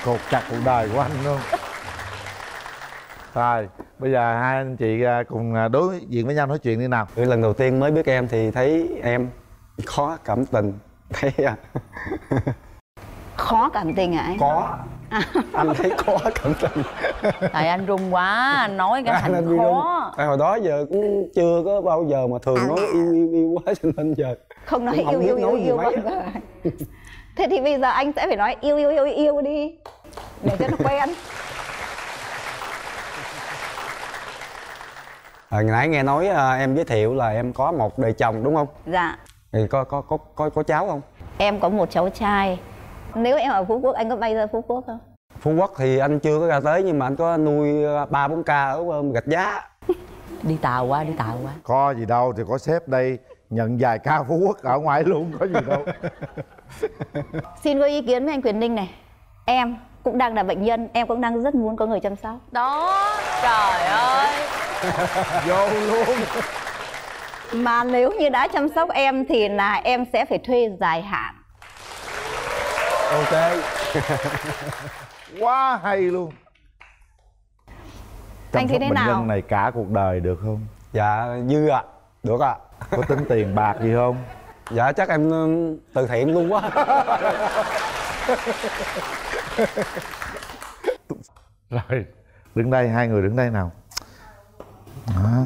Cột chặt cuộc đời của anh luôn rồi bây giờ hai anh chị à, cùng à, đối diện với nhau nói chuyện đi nào.
Ừ, lần đầu tiên mới biết em thì thấy em khó cảm tình. Thấy à,
khó cảm tình à anh
có. Anh thấy khó cảm tình.
Tại anh run quá anh nói cái thành
anh
khó.
Tại hồi đó giờ cũng chưa có bao giờ mà thường nói yêu yêu yêu quá cho nên giờ
không nói
cũng
yêu yêu yêu
nói
yêu
á.
vâng. thế thì bây giờ anh sẽ phải nói yêu yêu yêu yêu đi. Để cho nó quen
à, nãy nghe nói à, em giới thiệu là em có một đời chồng đúng không?
Dạ.
Thì có có có có có cháu không?
Em có một cháu trai. Nếu em ở phú quốc anh có bay ra phú quốc không?
Phú quốc thì anh chưa có ra tới nhưng mà anh có nuôi à, ba bốn ca ở gạch giá.
Đi tàu quá đi tàu quá.
Có gì đâu thì có sếp đây nhận vài ca phú quốc ở ngoài luôn có gì đâu.
Xin có ý kiến với anh quyền ninh này. Em cũng đang là bệnh nhân em cũng đang rất muốn có người chăm sóc.
Đó trời ơi
vô luôn.
Mà nếu như đã chăm sóc em thì là em sẽ phải thuê dài hạn.
Ok.
Quá hay luôn. Chăm
Anh thấy
sóc
thế
bệnh
nào?
nhân này cả cuộc đời được không?
Dạ dư ạ. Được ạ.
Có tính tiền bạc gì không?
Dạ chắc em ừ, từ thiện luôn quá.
Rồi đứng đây hai người đứng đây nào đó.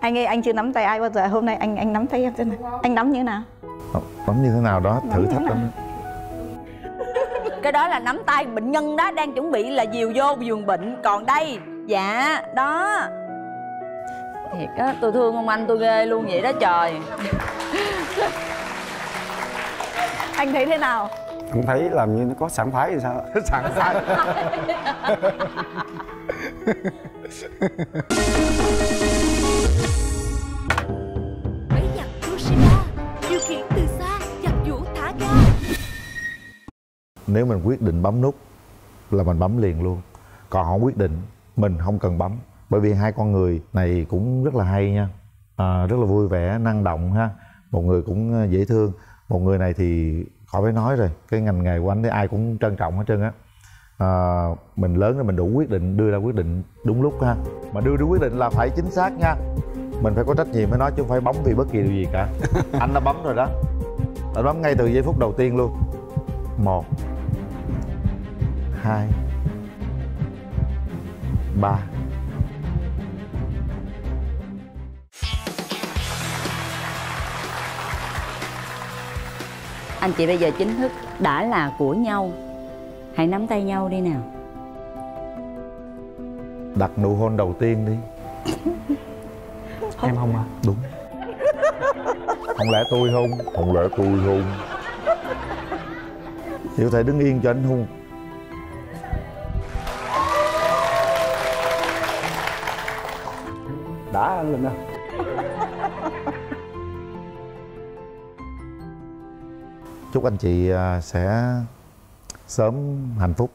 Anh ơi anh chưa nắm tay ai bao giờ. Hôm nay anh anh nắm tay em xem nào. Anh nắm như thế nào
nắm như thế nào đó thử thách lắm.
Cái đó là nắm tay bệnh nhân đó đang chuẩn bị là dìu vô giường bệnh. Còn đây dạ đó. Thiệt á tôi thương ông anh tôi ghê luôn vậy đó trời.
Anh thấy thế nào?
Anh thấy làm như nó có sẵn phái thì sao?
Sẵn sàng
Máy giặt Toshiba Điều khiển từ xa giặt vũ thả ga.
Nếu mình quyết định bấm nút là mình bấm liền luôn. Còn họ quyết định mình không cần bấm. Bởi vì hai con người này cũng rất là hay nha. À, rất là vui vẻ năng động ha. Một người cũng ờ, dễ thương. Một người này thì khỏi phải nói rồi cái ngành nghề của anh thì ai cũng trân trọng hết trơn á à, mình lớn rồi mình đủ quyết định đưa ra quyết định đúng lúc ha. Mà đưa ra quyết định là phải chính xác nha. Mình phải có trách nhiệm với nó chứ không phải bấm vì bất kỳ điều gì cả. Anh đã bấm rồi đó. Anh bấm ngay từ giây phút đầu tiên luôn. Một hai ba.
Anh chị bây giờ chính thức đã là của nhau hãy nắm tay nhau đi nào.
Đặt nụ hôn đầu tiên đi.
Em không à?
Đúng. Không lẽ tôi hôn không lẽ tôi hôn có thể đứng yên cho anh hôn
đã anh lên đâu
chúc anh chị à, sẽ sớm hạnh phúc.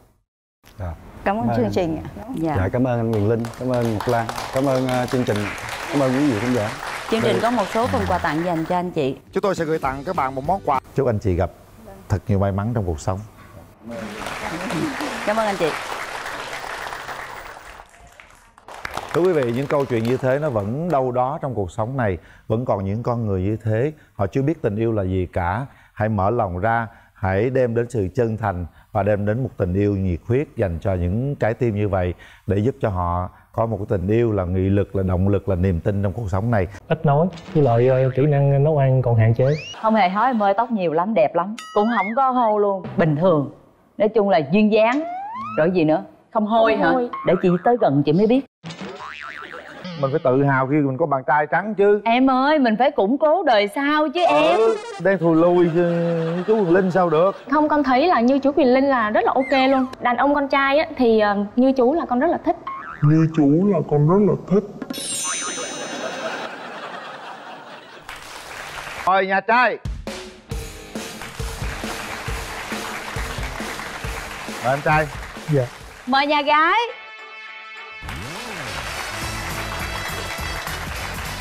Dạ.
cảm ơn chương trình ạ.
Dạ,
dạ cảm ơn anh Quyền Linh cảm ơn Ngọc Lan cảm ơn uh, chương trình cảm ơn quý vị khán giả.
Chương trình có một số phần quà tặng dành cho anh chị.
Chúng tôi sẽ gửi tặng các bạn một món quà. Chúc anh chị gặp thật nhiều may mắn trong cuộc sống.
Cảm ơn anh chị.
Thưa quý vị, những câu chuyện như thế nó vẫn đâu đó trong cuộc sống này Vẫn còn những con người như thế. Họ chưa biết tình yêu là gì cả. Hãy mở lòng ra Hãy đem đến sự chân thành Và đem đến một tình yêu nhiệt huyết Dành cho những trái tim như vậy Để giúp cho họ có một cái tình yêu là nghị lực, là động lực, là niềm tin trong cuộc sống này.
Ít nói với lại ờ, kỹ năng nấu ăn còn hạn chế.
Không hề hói em ơi tóc nhiều lắm đẹp lắm cũng không có hô luôn bình thường. Nói chung là duyên dáng rồi gì nữa? Không hôi hả?
Hôi.
để chị tới gần chị mới biết
Mình phải tự hào khi mình có bạn trai trắng chứ.
Em ơi mình phải củng cố đời sau chứ em.
Ừ, Đang thùi lùi chứ chú Quỳnh Linh sao được?
Không con thấy là như chú Quyền Linh là rất là ok luôn. Đàn ông con trai á, thì ờ, như chú là con rất là thích.
Như chú là con rất là thích.
Rồi nhà trai. Mời anh trai.
Dạ.
Mời nhà gái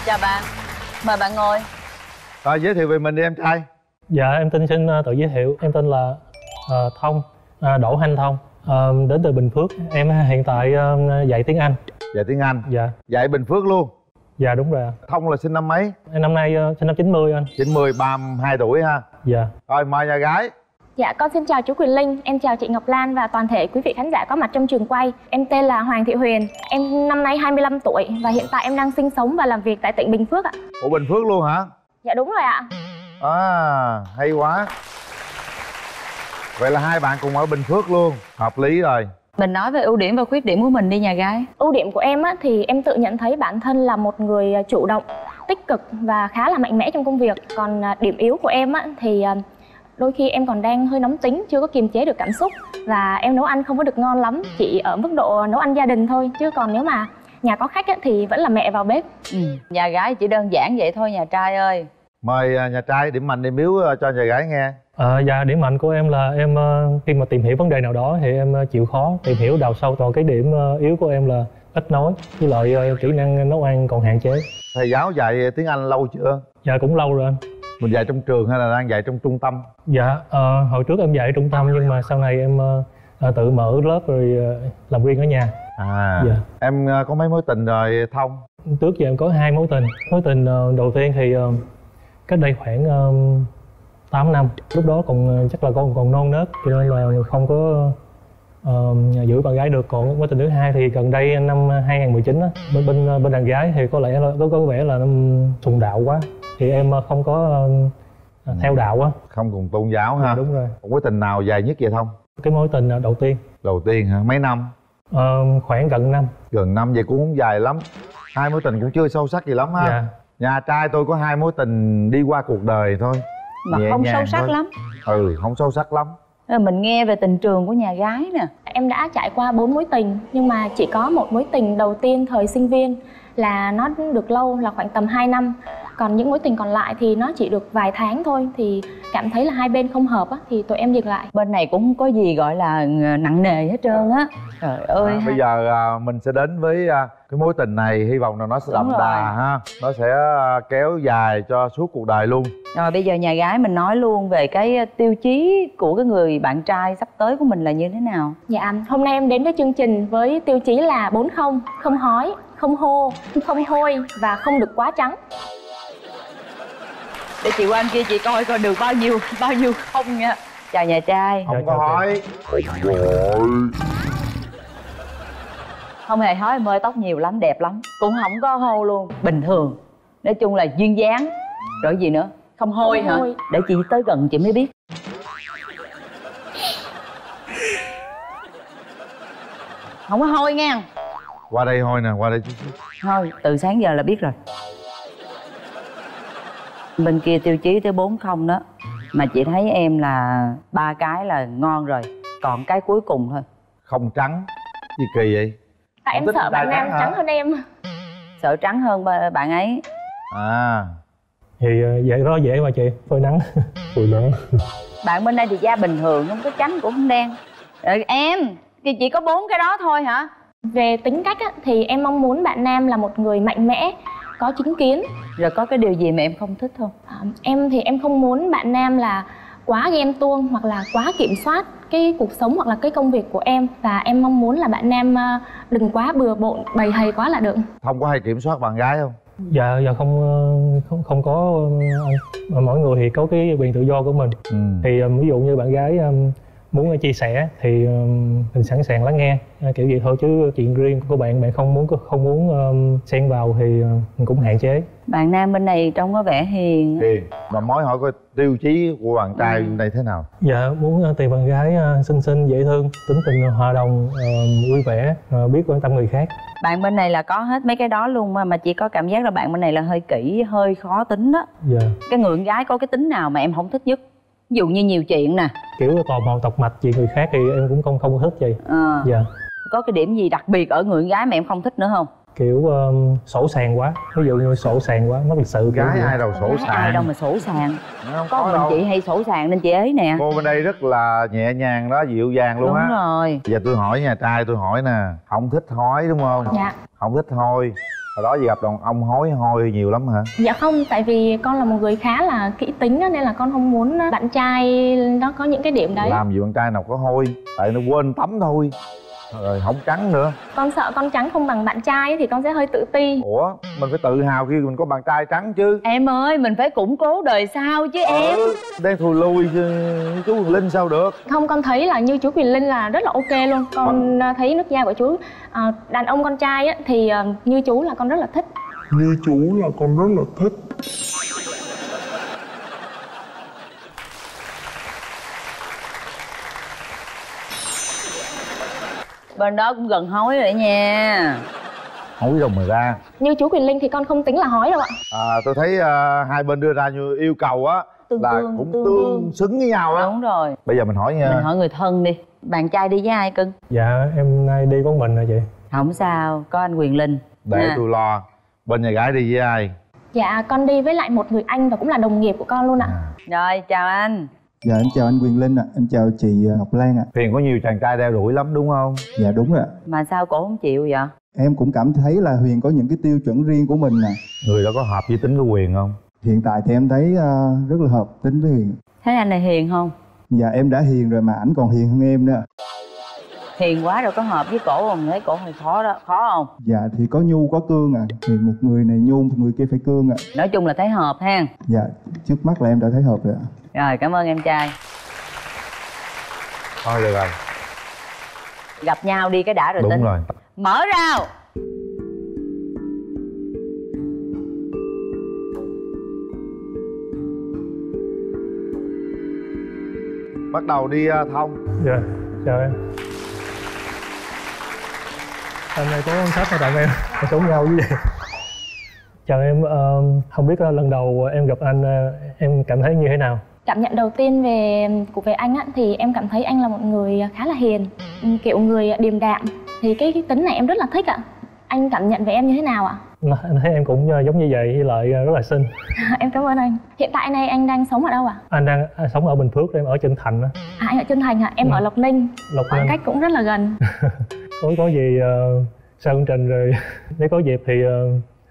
chào bạn. Mời bạn ngồi.
Rồi giới thiệu về mình đi em trai.
Dạ em tên xin ờ, tự giới thiệu. Em tên là ờ, thông ờ, đỗ thanh thông. Ờ, đến từ bình phước. Em hiện tại ờ, dạy tiếng anh.
Dạy tiếng Anh.
Dạ.
Dạy Bình Phước luôn.
Dạ đúng rồi.
Thông là sinh năm mấy?
em năm nay ờ, sinh năm 90 anh.
90, 32 tuổi ha.
Dạ.
Rồi mời nhà gái
Dạ, con xin chào chú Quyền Linh, em chào chị Ngọc Lan và toàn thể quý vị khán giả có mặt trong trường quay. Em tên là Hoàng Thị Huyền, em năm nay 25 tuổi và hiện tại em đang sinh sống và làm việc tại tỉnh Bình Phước ạ.
ủa bình phước luôn hả
Dạ đúng rồi ạ.
à hay quá vậy là hai bạn cùng ở bình phước luôn hợp lý rồi
mình nói về ưu điểm và khuyết điểm của mình đi nhà gái
Ưu điểm của em á, thì em tự nhận thấy bản thân là một người à, chủ động, tích cực và khá là mạnh mẽ trong công việc. Còn à, điểm yếu của em á, thì à, đôi khi em còn đang hơi nóng tính, chưa có kiềm chế được cảm xúc. Và em nấu ăn không có được ngon lắm, chỉ ở mức độ nấu ăn gia đình thôi. Chứ còn nếu mà nhà có khách á, thì vẫn là mẹ vào bếp.
ừ. nhà gái chỉ đơn giản vậy thôi nhà trai ơi.
Mời à, nhà trai điểm mạnh điểm yếu à, cho nhà gái nghe.
À, dạ điểm mạnh của em là em ờ, khi mà tìm hiểu vấn đề nào đó thì em chịu khó tìm hiểu đào sâu. Còn cái điểm yếu của em là ít nói với lại kỹ năng nấu ăn còn hạn chế.
Thầy giáo dạy tiếng anh lâu chưa?
Dạ cũng lâu rồi anh
mình dạy trong trường hay là đang dạy trong trung tâm?
Dạ ờ, hồi trước em dạy trung tâm nhưng mà sau này em ờ, tự mở lớp rồi ờ, làm riêng ở nhà.
À
Dạ.
em à, có mấy mối tình rồi thông?
Trước giờ em có hai mối tình. Mối tình ờ, đầu tiên thì ờ, cách đây khoảng ờ, 8 năm. Lúc đó còn chắc là con còn non nớt cho nên là không có ờ, giữ bạn gái được. Còn mối tình thứ hai thì gần đây năm 2019 á bên bên bên đàn gái thì có lẽ là có có vẻ là nó sùng đạo quá thì em ờ, không có ờ, theo đạo á.
Không cùng tôn giáo ha.
Đúng rồi.
Một mối tình nào dài nhất vậy thông?
Cái mối tình ờ, đầu tiên.
Đầu tiên hả? Mấy năm?
Ờ, khoảng gần năm.
Gần năm vậy cũng không dài lắm. Hai mối tình cũng chưa sâu sắc gì lắm ha.
Dạ.
nhà trai tôi có hai mối tình đi qua cuộc đời thôi.
Mà
Nhẹ
không
nhàng
sâu sắc
thôi.
lắm.
Ừ không sâu sắc lắm.
Mình nghe về tình trường của nhà gái nè.
Em đã trải qua bốn mối tình nhưng mà chỉ có một mối tình đầu tiên thời sinh viên là nó được lâu là khoảng tầm 2 năm. Còn những mối tình còn lại thì nó chỉ được vài tháng thôi thì cảm thấy là hai bên không hợp á thì tụi em dừng lại.
bên này cũng không có gì gọi là ờ, nặng nề hết trơn á. Trời ơi
à, bây giờ à, mình sẽ đến với à, cái mối tình này hy vọng là nó sẽ đậm đà ha. Nó sẽ à, kéo dài cho suốt cuộc đời luôn.
Rồi bây giờ nhà gái mình nói luôn về cái ờ, tiêu chí của cái người bạn trai sắp tới của mình là như thế nào.
Dạ, hôm nay em đến với chương trình với tiêu chí là bốn không, không hói, không hô, không hôi và không được quá trắng.
Để chị qua anh kia chị coi coi được bao nhiêu bao nhiêu không nha. Chào nhà trai.
Không có hỏi.
Không hề hói em ơi tóc nhiều lắm đẹp lắm. Cũng không có hô luôn. Bình thường. Nói chung là duyên dáng. Rồi gì nữa? Không hôi
Không
hả
hôi.
để chị tới gần chị mới biết. Không có hôi nha
qua đây thôi nè qua đây chút
thôi từ sáng giờ là biết rồi bên kia tiêu chí tới bốn không đó mà chị thấy em là ba cái là ngon rồi còn cái cuối cùng thôi.
Không trắng gì kỳ vậy?
Tại em sợ bạn nam
trắng
trắng hơn em.
sợ trắng hơn bạn ấy.
À.
Thì ờ, vậy đó dễ mà chị phơi nắng. Phơi nắng.
Bạn bên đây thì da bình thường không có trắng cũng không đen. Rồi em thì chỉ có bốn cái đó thôi hả?
Về tính cách á, thì em mong muốn bạn nam là một người mạnh mẽ, có chính kiến.
rồi có cái điều gì mà em không thích không
À, em thì em không muốn bạn nam là quá ghen tuông hoặc là quá kiểm soát cái cuộc sống hoặc là cái công việc của em và em mong muốn là bạn nam à, đừng quá bừa bộn bầy hầy quá là được
thông có hay kiểm soát bạn gái không
dạ dạ không ờ, không không có ờ, Mà mỗi người thì có cái quyền tự do của mình
ừ.
thì ờ, ví dụ như bạn gái muốn chia sẻ thì ờ, mình sẵn sàng lắng nghe. Ờ, kiểu vậy thôi chứ chuyện riêng của bạn bạn không muốn không muốn ờ, xen vào thì ờ, mình cũng hạn chế.
Bạn nam bên này trông có vẻ hiền
Hiền. Mà mối hỏi coi tiêu chí của bạn trai
Ừ.
bên đây thế nào?
Dạ muốn ờ, tìm bạn gái ờ, xinh xinh dễ thương tính tình hòa đồng ờ, vui vẻ ờ, biết quan tâm người khác.
Bạn bên này là có hết mấy cái đó luôn mà mà chị có cảm giác là bạn bên này là hơi kỹ hơi khó tính đó
dạ.
Cái người con gái có cái tính nào mà em không thích nhất ví dụ như nhiều chuyện nè.
Kiểu tò mò tọc mạch chuyện người khác thì em cũng không không thích gì.
Ờ,
dạ.
Có cái điểm gì đặc biệt ở người con gái mà em không thích nữa không?
Kiểu um, sổ sàng quá. Ví dụ như sổ sàng quá mất lịch sự
gái ai đâu sổ
Gái ai
sàng
đâu mà sổ sàng
không
có
có
mình
đâu.
chị hay sổ sàng nên chị ấy nè.
Cô bên đây rất là nhẹ nhàng đó dịu dàng luôn
đúng
á.
rồi.
Giờ tôi hỏi nhà trai tôi hỏi nè không thích hói đúng không?
Dạ.
Không thích hôi hồi đó gì gặp đàn ông hói hôi nhiều lắm hả?
Dạ không tại vì con là một người khá là kỹ tính nên là con không muốn bạn trai nó có những cái điểm đấy.
Làm gì bạn trai nào có hôi tại nó quên tắm thôi rồi không trắng nữa.
Con sợ con trắng không bằng bạn trai thì con sẽ hơi tự ti.
Ủa mình phải tự hào khi mình có bạn trai trắng chứ.
Em ơi mình phải củng cố đời sau chứ em.
ừ, đang thùi lùi chứ chú Quỳnh Linh sao được?
Không con thấy là như chú Quỳnh Linh là rất là ok luôn. Con à, thấy nước da của chú à, đàn ông con trai á, thì à, như chú là con rất là thích.
Như chú là con rất là thích
bên đó cũng gần hối rồi nha.
Hối rồi mà ra.
Như chú Quỳnh Linh thì con không tính là hói đâu ạ.
À, tôi thấy à, hai bên đưa ra như yêu cầu á
Tương
là
tương,
cũng
tương
tương, xứng với nhau á.
Đúng rồi.
Bây giờ mình hỏi nha.
Mình hỏi người thân đi. Bạn trai đi với ai cưng?
Dạ em nay đi có mình rồi chị?
Không sao có anh quyền linh.
Để
Ha.
tôi lo bên nhà gái đi với ai?
Dạ con đi với lại một người anh và cũng là đồng nghiệp của con luôn ạ.
Rồi chào anh
Dạ em chào anh Quyền Linh ạ, em chào chị ờ, Ngọc Lan ạ.
Hiền có nhiều chàng trai đeo đuổi lắm đúng không?
Dạ đúng rồi ạ.
Mà sao cổ không chịu vậy?
Em cũng cảm thấy là Huyền có những cái tiêu chuẩn riêng của mình nè.
Người đó có hợp với tính của Quyền không?
Hiện tại thì em thấy ờ, rất là hợp tính với Huyền.
Thấy anh này hiền không?
Dạ em đã hiền rồi mà ảnh còn hiền hơn em nữa.
Hiền quá rồi có hợp với cổ không? Thấy cổ hơi khó đó khó không?
Dạ thì có nhu có cương ạ. Thì một người này nhu, một người kia phải cương ạ.
Nói chung là thấy hợp ha
Dạ trước mắt là em đã thấy hợp rồi ạ
rồi cảm ơn em trai.
Thôi được rồi.
Gặp nhau đi cái đã rồi
Đúng
tính
rồi.
Mở rào.
Bắt đầu đi à, thông.
Dạ chào em. Hôm nay có sách cho tặng em. Em sống nhau với vậy chào em ờ, không biết ờ, lần đầu em gặp anh ờ, em cảm thấy như thế nào
cảm nhận đầu tiên về của về anh á thì em cảm thấy anh là một người khá là hiền ừ, kiểu người điềm đạm. Thì cái, cái tính này em rất là thích ạ. Anh cảm nhận về em như thế nào ạ?
Anh thấy em cũng ờ, giống như vậy lại ờ, rất là xinh.
Em cảm ơn anh. Hiện tại này anh đang sống ở đâu ạ?
Anh đang anh sống ở bình phước em ở trinh thành á.
À anh ở chân thành ạ em
Ừ.
ở lộc ninh.
Lộc
khoảng
ninh.
cách cũng rất là gần.
Có có gì uh, sau chương trình rồi nếu có dịp thì ờ,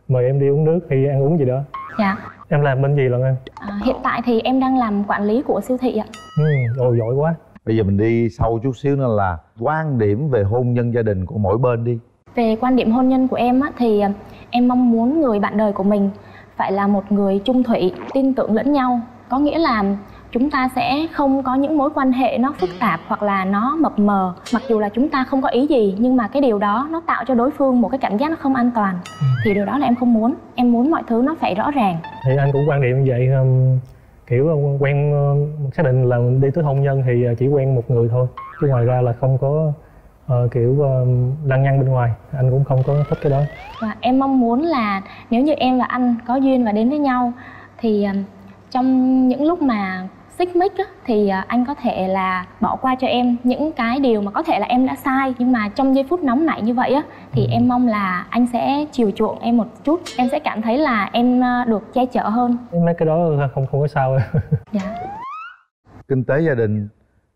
mời em đi uống nước hay ăn uống gì đó.
Dạ
em làm bên gì lần em
à, hiện tại thì em đang làm quản lý của siêu thị ạ.
Ừ, ồ giỏi quá.
Bây giờ mình đi sâu chút xíu nữa là Quan điểm về hôn nhân gia đình của mỗi bên đi.
Về quan điểm hôn nhân của em á, thì à, em mong muốn người bạn đời của mình phải là một người trung thủy, tin tưởng lẫn nhau. Có nghĩa là chúng ta sẽ không có những mối quan hệ nó phức tạp hoặc là nó mập mờ. Mặc dù là chúng ta không có ý gì nhưng mà cái điều đó nó tạo cho đối phương một cái cảm giác nó không an toàn. Thì điều đó là em không muốn. Em muốn mọi thứ nó phải rõ ràng.
thì anh cũng quan điểm như vậy um, kiểu uh, quen uh, xác định là đi tới hôn nhân thì uh, chỉ quen một người thôi chứ ngoài ra là không có uh, kiểu um, lăng nhăng bên ngoài anh cũng không có thích cái đó
Và em mong muốn là nếu như em và anh có duyên và đến với nhau thì um, trong những lúc mà xích mích á, thì à, anh có thể là bỏ qua cho em những cái điều mà có thể là em đã sai. Nhưng mà trong giây phút nóng nảy như vậy á thì em mong là anh sẽ chiều chuộng em một chút. Em sẽ cảm thấy là em à, được che chở hơn.
Mấy cái đó không không có sao
dạ.
Kinh tế gia đình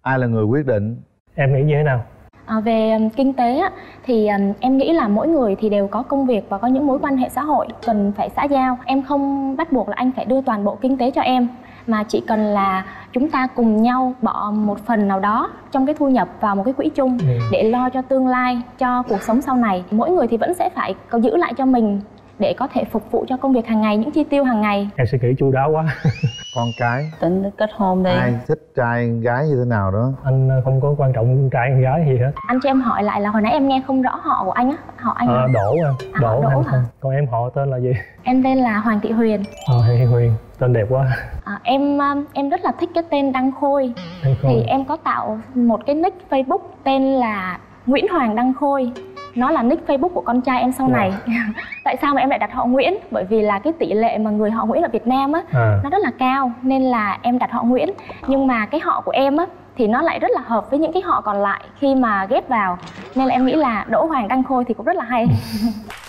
Ai là người quyết định?
Em nghĩ như thế nào?
À, về um, kinh tế á, thì em nghĩ là mỗi người thì đều có công việc và có những mối quan hệ xã hội cần phải xã giao. Em không bắt buộc là anh phải đưa toàn bộ kinh tế cho em mà chỉ cần là chúng ta cùng nhau bỏ một phần nào đó trong cái thu nhập vào một cái quỹ chung
Ừ.
để lo cho tương lai cho cuộc sống sau này. Mỗi người thì vẫn sẽ phải có giữ lại cho mình để có thể phục vụ cho công việc hàng ngày những chi tiêu hàng ngày.
Em suy nghĩ chu đáo quá.
Con cái.
Tính kết hôn đi.
Ai thích trai gái như thế nào đó?
Anh uh, không có quan trọng trai gái gì hết.
Anh cho em hỏi lại là hồi nãy em nghe không rõ họ của anh á họ anh
à, đỗ à,
À,
đỗ,
Đỗ hả?
không? Còn em họ tên là gì?
Em tên là hoàng thị huyền.
Ờ hay huyền tên đẹp quá.
À, em um, em rất là thích cái tên Đăng Khôi.
Đăng Khôi.
thì em có tạo một cái nick Facebook tên là Nguyễn Hoàng Đăng Khôi. Nó là nick Facebook của con trai em sau này. Tại sao mà em lại đặt họ Nguyễn? Bởi vì là cái tỷ lệ mà người họ Nguyễn ở Việt Nam á
À.
nó rất là cao nên là em đặt họ Nguyễn. Nhưng mà cái họ của em á thì nó lại rất là hợp với những cái họ còn lại khi mà ghép vào. Nên là em nghĩ là Đỗ Hoàng Đăng Khôi thì cũng rất là hay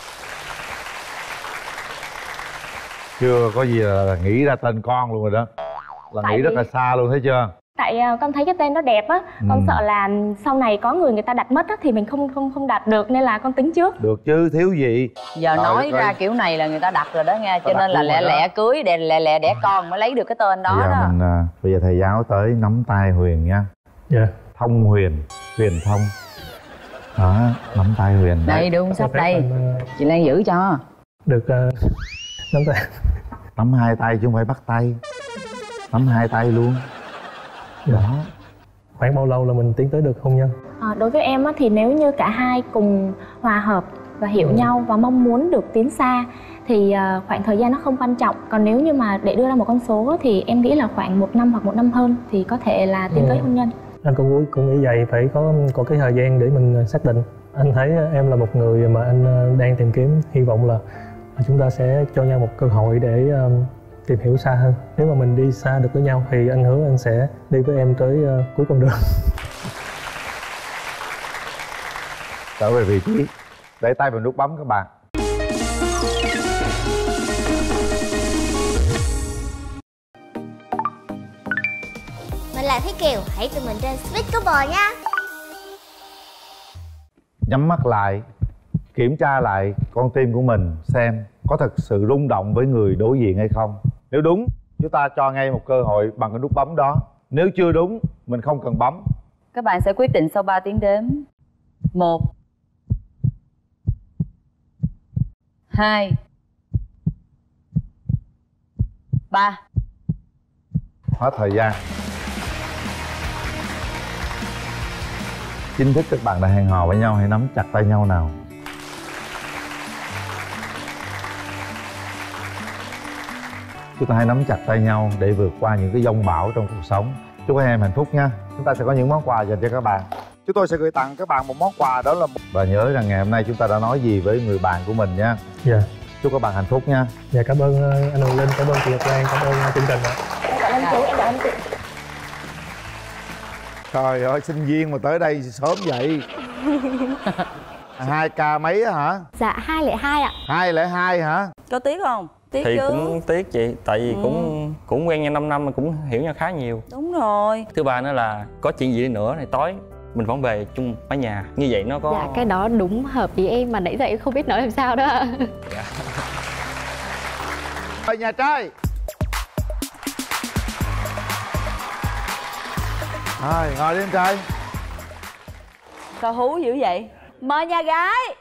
Chưa có gì là nghĩ ra tên con luôn rồi đó. Là
Tại
nghĩ rất là xa luôn thấy chưa?
Tại à, con thấy cái tên nó đẹp á con
Ừ.
sợ là sau này có người người ta đặt mất á thì mình không không không đặt được nên là con tính trước.
Được chứ thiếu gì?
Giờ
Trời
nói ra kiểu này là người ta đặt rồi đó nghe cho nên là lẹ
rồi đó.
lẹ cưới đè lẹ lẹ đẻ con mới lấy được cái tên đó
Bây giờ
đó.
mình à, Bây giờ thầy giáo tới nắm tay Huyền nha.
Dạ.
Thông Huyền Huyền Thông. Đó nắm tay huyền.
Đây đưa sắp đây. chị lan giữ cho.
Được uh, nắm tay
nắm hai tay chứ không phải bắt tay. Nắm hai tay luôn. Đó.
Khoảng bao lâu là mình tiến tới được hôn nhân
À, đối với em á, thì nếu như cả hai cùng hòa hợp và hiểu nhau và mong muốn được tiến xa thì à, khoảng thời gian nó không quan trọng. Còn nếu như mà để đưa ra một con số thì em nghĩ là khoảng một năm hoặc một năm hơn thì có thể là tiến tới
Ừ.
hôn nhân.
Anh cũng nghĩ cũng nghĩ vậy. Phải có có cái thời gian để mình xác định. Anh thấy em là một người mà anh ờ, đang tìm kiếm hy vọng là chúng ta sẽ cho nhau một cơ hội để um, tìm hiểu xa hơn. Nếu mà mình đi xa được với nhau thì anh hứa anh sẽ đi với em tới ờ, cuối con đường.
Trở về vị trí để tay vào nút bấm các bạn.
Mình là Thúy Kiều, hãy tụi mình trên Speak Couple nha.
Nhắm mắt lại kiểm tra lại con tim của mình xem có thật sự rung động với người đối diện hay không. Nếu đúng chúng ta cho ngay một cơ hội bằng cái nút bấm đó. Nếu chưa đúng mình không cần bấm.
Các bạn sẽ quyết định sau 3 tiếng đếm. Một hai ba.
Hết thời gian. Chính thức các bạn đã hẹn hò với nhau hãy nắm chặt tay nhau nào chúng ta hãy nắm chặt tay nhau để vượt qua những cái giông bão trong cuộc sống. Chúc hai em hạnh phúc nha. Chúng ta sẽ có những món quà dành cho các bạn. Chúng tôi sẽ gửi tặng các bạn một món quà đó là và nhớ rằng ngày hôm nay chúng ta đã nói gì với người bạn của mình nha.
Dạ.
Chúc các bạn hạnh phúc nha.
Dạ cảm ơn ờ, anh Hồng Linh cảm ơn chị Ngọc Lan cảm ơn ờ, chương trình ạ.
Cảm ơn chú em cảm ơn chị
trời ơi sinh viên mà tới đây sớm vậy? Hai ca mấy á hả?
Dạ hai lẻ hai ạ.
Hai lẻ hai hả?
Có tiếc không tiếc
thì
chứ.
cũng tiếc chị tại vì
Ừ.
cũng cũng quen nhau 5 năm mà cũng hiểu nhau khá nhiều.
Đúng rồi.
Thứ ba nữa là có chuyện gì đi nữa thì tối mình vẫn về chung mái nhà. Như vậy nó có
Dạ cái đó đúng hợp ý em mà nãy giờ em không biết nói làm sao đó. Ạ.
Mời nhà trai. Rồi, ngồi đi em trai.
Sao hú dữ vậy? Mời nhà gái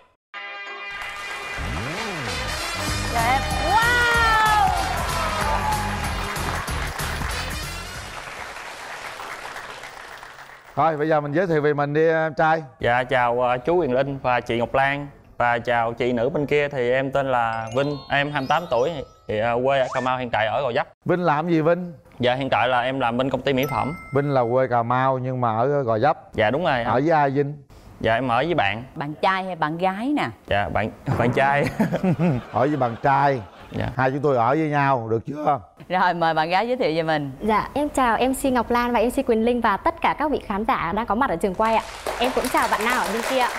Thôi, bây giờ mình giới thiệu về mình đi em trai.
Dạ chào ờ, chú Quyền Linh và chị Ngọc Lan. Và chào chị nữ bên kia thì em tên là Vinh em 28 tuổi thì ờ, quê ở Cà Mau hiện tại ở Gò Vấp.
Vinh làm gì Vinh?
dạ hiện tại là em làm bên công ty mỹ phẩm.
Vinh là quê Cà Mau nhưng mà ở Gò Vấp.
Dạ đúng rồi.
Ở với ai Vinh?
dạ em ở với bạn.
Bạn trai hay bạn gái nè?
Dạ bạn bạn trai.
Ở với bạn trai
Dạ.
Hai chúng tôi ở với nhau, được chưa?
rồi mời bạn gái giới thiệu về mình
Dạ em chào MC Ngọc Lan và MC Quỳnh Linh và tất cả các vị khán giả đang có mặt ở trường quay ạ. Em cũng chào bạn nào ở bên kia ạ.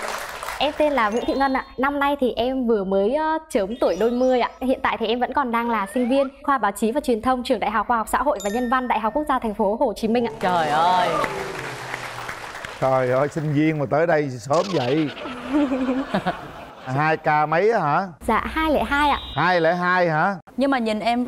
Em tên là Vũ Thị Ngân ạ. Năm nay thì em vừa mới ờ, chớm tuổi đôi mươi ạ. Hiện tại thì em vẫn còn đang là sinh viên khoa báo chí và truyền thông trường Đại học Khoa học Xã hội và Nhân văn Đại học Quốc gia Thành phố Hồ Chí Minh ạ.
trời ơi
Trời ơi, sinh viên mà tới đây sớm vậy Hai ca mấy á hả?
Dạ hai lẻ hai ạ.
Hai lẻ hai hả?
nhưng mà nhìn em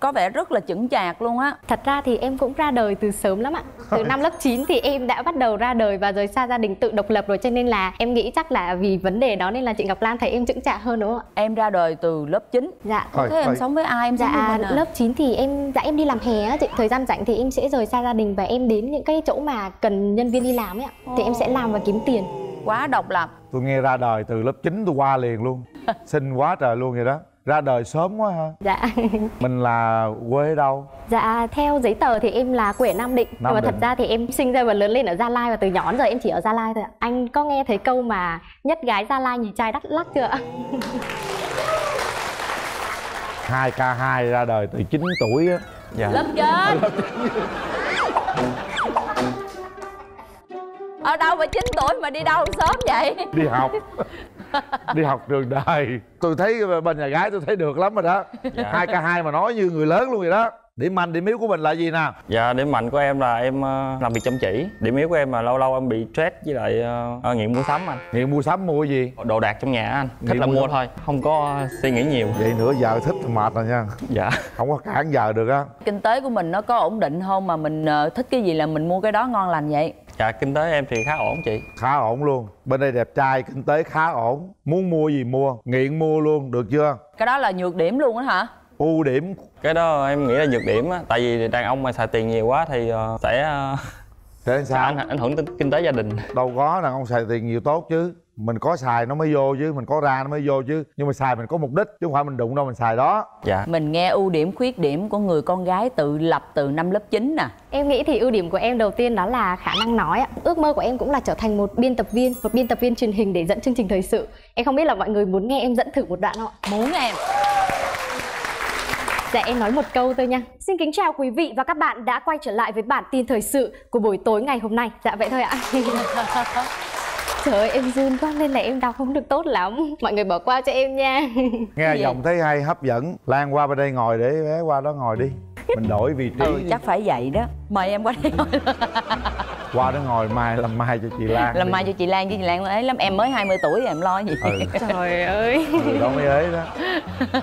có vẻ rất là chững chạc luôn á
Thật ra thì em cũng ra đời từ sớm lắm ạ. Từ năm lớp 9 thì em đã bắt đầu ra đời và rời xa gia đình tự độc lập rồi cho nên là em nghĩ chắc là vì vấn đề đó nên là chị Ngọc Lan thấy em chững chạc hơn đúng không ạ?
em ra đời từ lớp 9
Dạ.
Thôi,
thế em
thôi.
sống với ai em
Dạ
à?
lớp 9 thì em dạ em đi làm hè á chị. Thời gian rảnh thì em sẽ rời xa gia đình và em đến những cái chỗ mà cần nhân viên đi làm ấy ạ. Thì em sẽ làm và kiếm tiền.
Quá độc lập
Tôi nghe ra đời từ lớp 9 tôi qua liền luôn Xinh quá trời luôn vậy đó Ra đời sớm quá ha
Dạ.
Mình là quê đâu?
Dạ theo giấy tờ thì em là quê ở Nam Định.
Nam
Nhưng mà thật
Định.
ra thì em sinh ra và lớn lên ở Gia Lai và từ nhỏ đến giờ em chỉ ở Gia Lai thôi ạ. Anh có nghe thấy câu mà nhất gái Gia Lai nhì trai Đắk Lắk chưa ạ?
2K2 ra đời từ 9 tuổi á
dạ
lớp trên ở đâu mà 9 tuổi mà đi đâu sớm vậy?
Đi học. Đi học trường đời Tôi thấy bên nhà gái tôi thấy được lắm rồi đó.
Dạ.
2K2 mà nói như người lớn luôn vậy đó. Điểm mạnh điểm yếu của mình là gì nào?
Dạ điểm mạnh của em là em ờ, làm việc chăm chỉ. Điểm yếu của em là lâu lâu em bị stress với lại ờ, nghiện mua sắm anh.
Nghiện mua sắm mua gì?
Đồ đạc trong nhà anh. Thích
Nghiện
là
mua
mua
sắm.
thôi không có suy nghĩ nhiều.
Vậy nữa giờ thích thì mệt rồi nha.
Dạ.
Không có cản giờ được á.
Kinh tế của mình nó có ổn định không? Mà mình ờ, thích cái gì là mình mua cái đó ngon lành vậy
dạ kinh tế em thì khá ổn chị.
Khá ổn luôn. Bên đây đẹp trai kinh tế khá ổn. Muốn mua gì mua nghiện mua luôn được chưa?
Cái đó là nhược điểm luôn á hả?
Ưu điểm.
Cái đó em nghĩ là nhược điểm á tại vì đàn ông mà xài tiền nhiều quá thì ờ, sẽ ờ,
Thế sao?
ảnh, ảnh hưởng tới kinh tế gia đình.
Đâu có đàn ông xài tiền nhiều tốt chứ mình có xài nó mới vô chứ mình có ra nó mới vô chứ nhưng mà xài mình có mục đích chứ không phải mình đụng đâu mình xài đó
dạ
mình nghe ưu điểm khuyết điểm của người con gái tự lập từ năm lớp 9 nè
Em nghĩ thì ưu điểm của em đầu tiên đó là khả năng nói ạ. Ước mơ của em cũng là trở thành một biên tập viên, một biên tập viên truyền hình để dẫn chương trình thời sự. Em không biết là mọi người muốn nghe em dẫn thử một đoạn không ạ?
Muốn em.
Dạ em nói một câu thôi nha. Xin kính chào quý vị và các bạn đã quay trở lại với bản tin thời sự của buổi tối ngày hôm nay. Dạ vậy thôi ạ. Trời ơi em run quá nên là em đọc không được tốt lắm. Mọi người bỏ qua cho em nha.
nghe giọng thấy hay hấp dẫn lan qua bên đây ngồi để bé qua đó ngồi đi mình đổi vị trí
ừ chắc phải vậy đó mời em qua đây ngồi
qua đó ngồi mai làm mai cho chị lan
làm
đi.
mai cho chị Lan chứ chị Lan ấy lắm em mới 20 tuổi rồi em lo gì.
Ừ.
Trời ơi.
Ừ, đó mới ấy đó.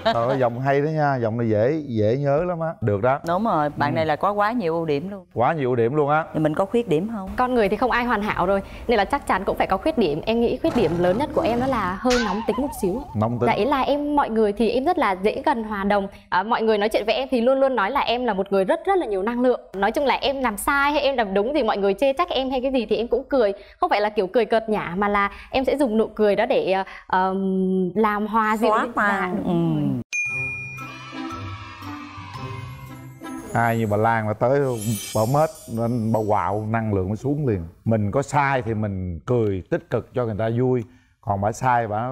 Trời ơi giọng hay đó nha giọng này dễ dễ nhớ lắm á. Được đó.
Đúng rồi bạn này là có quá nhiều ưu điểm luôn.
Quá nhiều ưu điểm luôn á.
Thì mình có khuyết điểm không?
Con người thì không ai hoàn hảo rồi Nên là chắc chắn cũng phải có khuyết điểm. Em nghĩ khuyết điểm lớn nhất của em đó là hơi nóng tính một xíu.
Nóng tính.
Dạ ý là em mọi người thì em rất là dễ gần hòa đồng. À, Mọi người nói chuyện với em thì luôn luôn nói là em là một người rất rất là nhiều năng lượng. Nói chung là em làm sai hay em làm đúng thì mọi người chê trách em hay cái gì thì em cũng cười. Không phải là kiểu cười cợt nhả mà là em sẽ dùng nụ cười đó để ờm, làm hòa dịu
mà.
Dạ, rồi.
ai như bà lan là tới bỏ mết nên bà quạo năng lượng nó xuống liền. Mình có sai thì mình cười tích cực cho người ta vui. Còn bà sai bà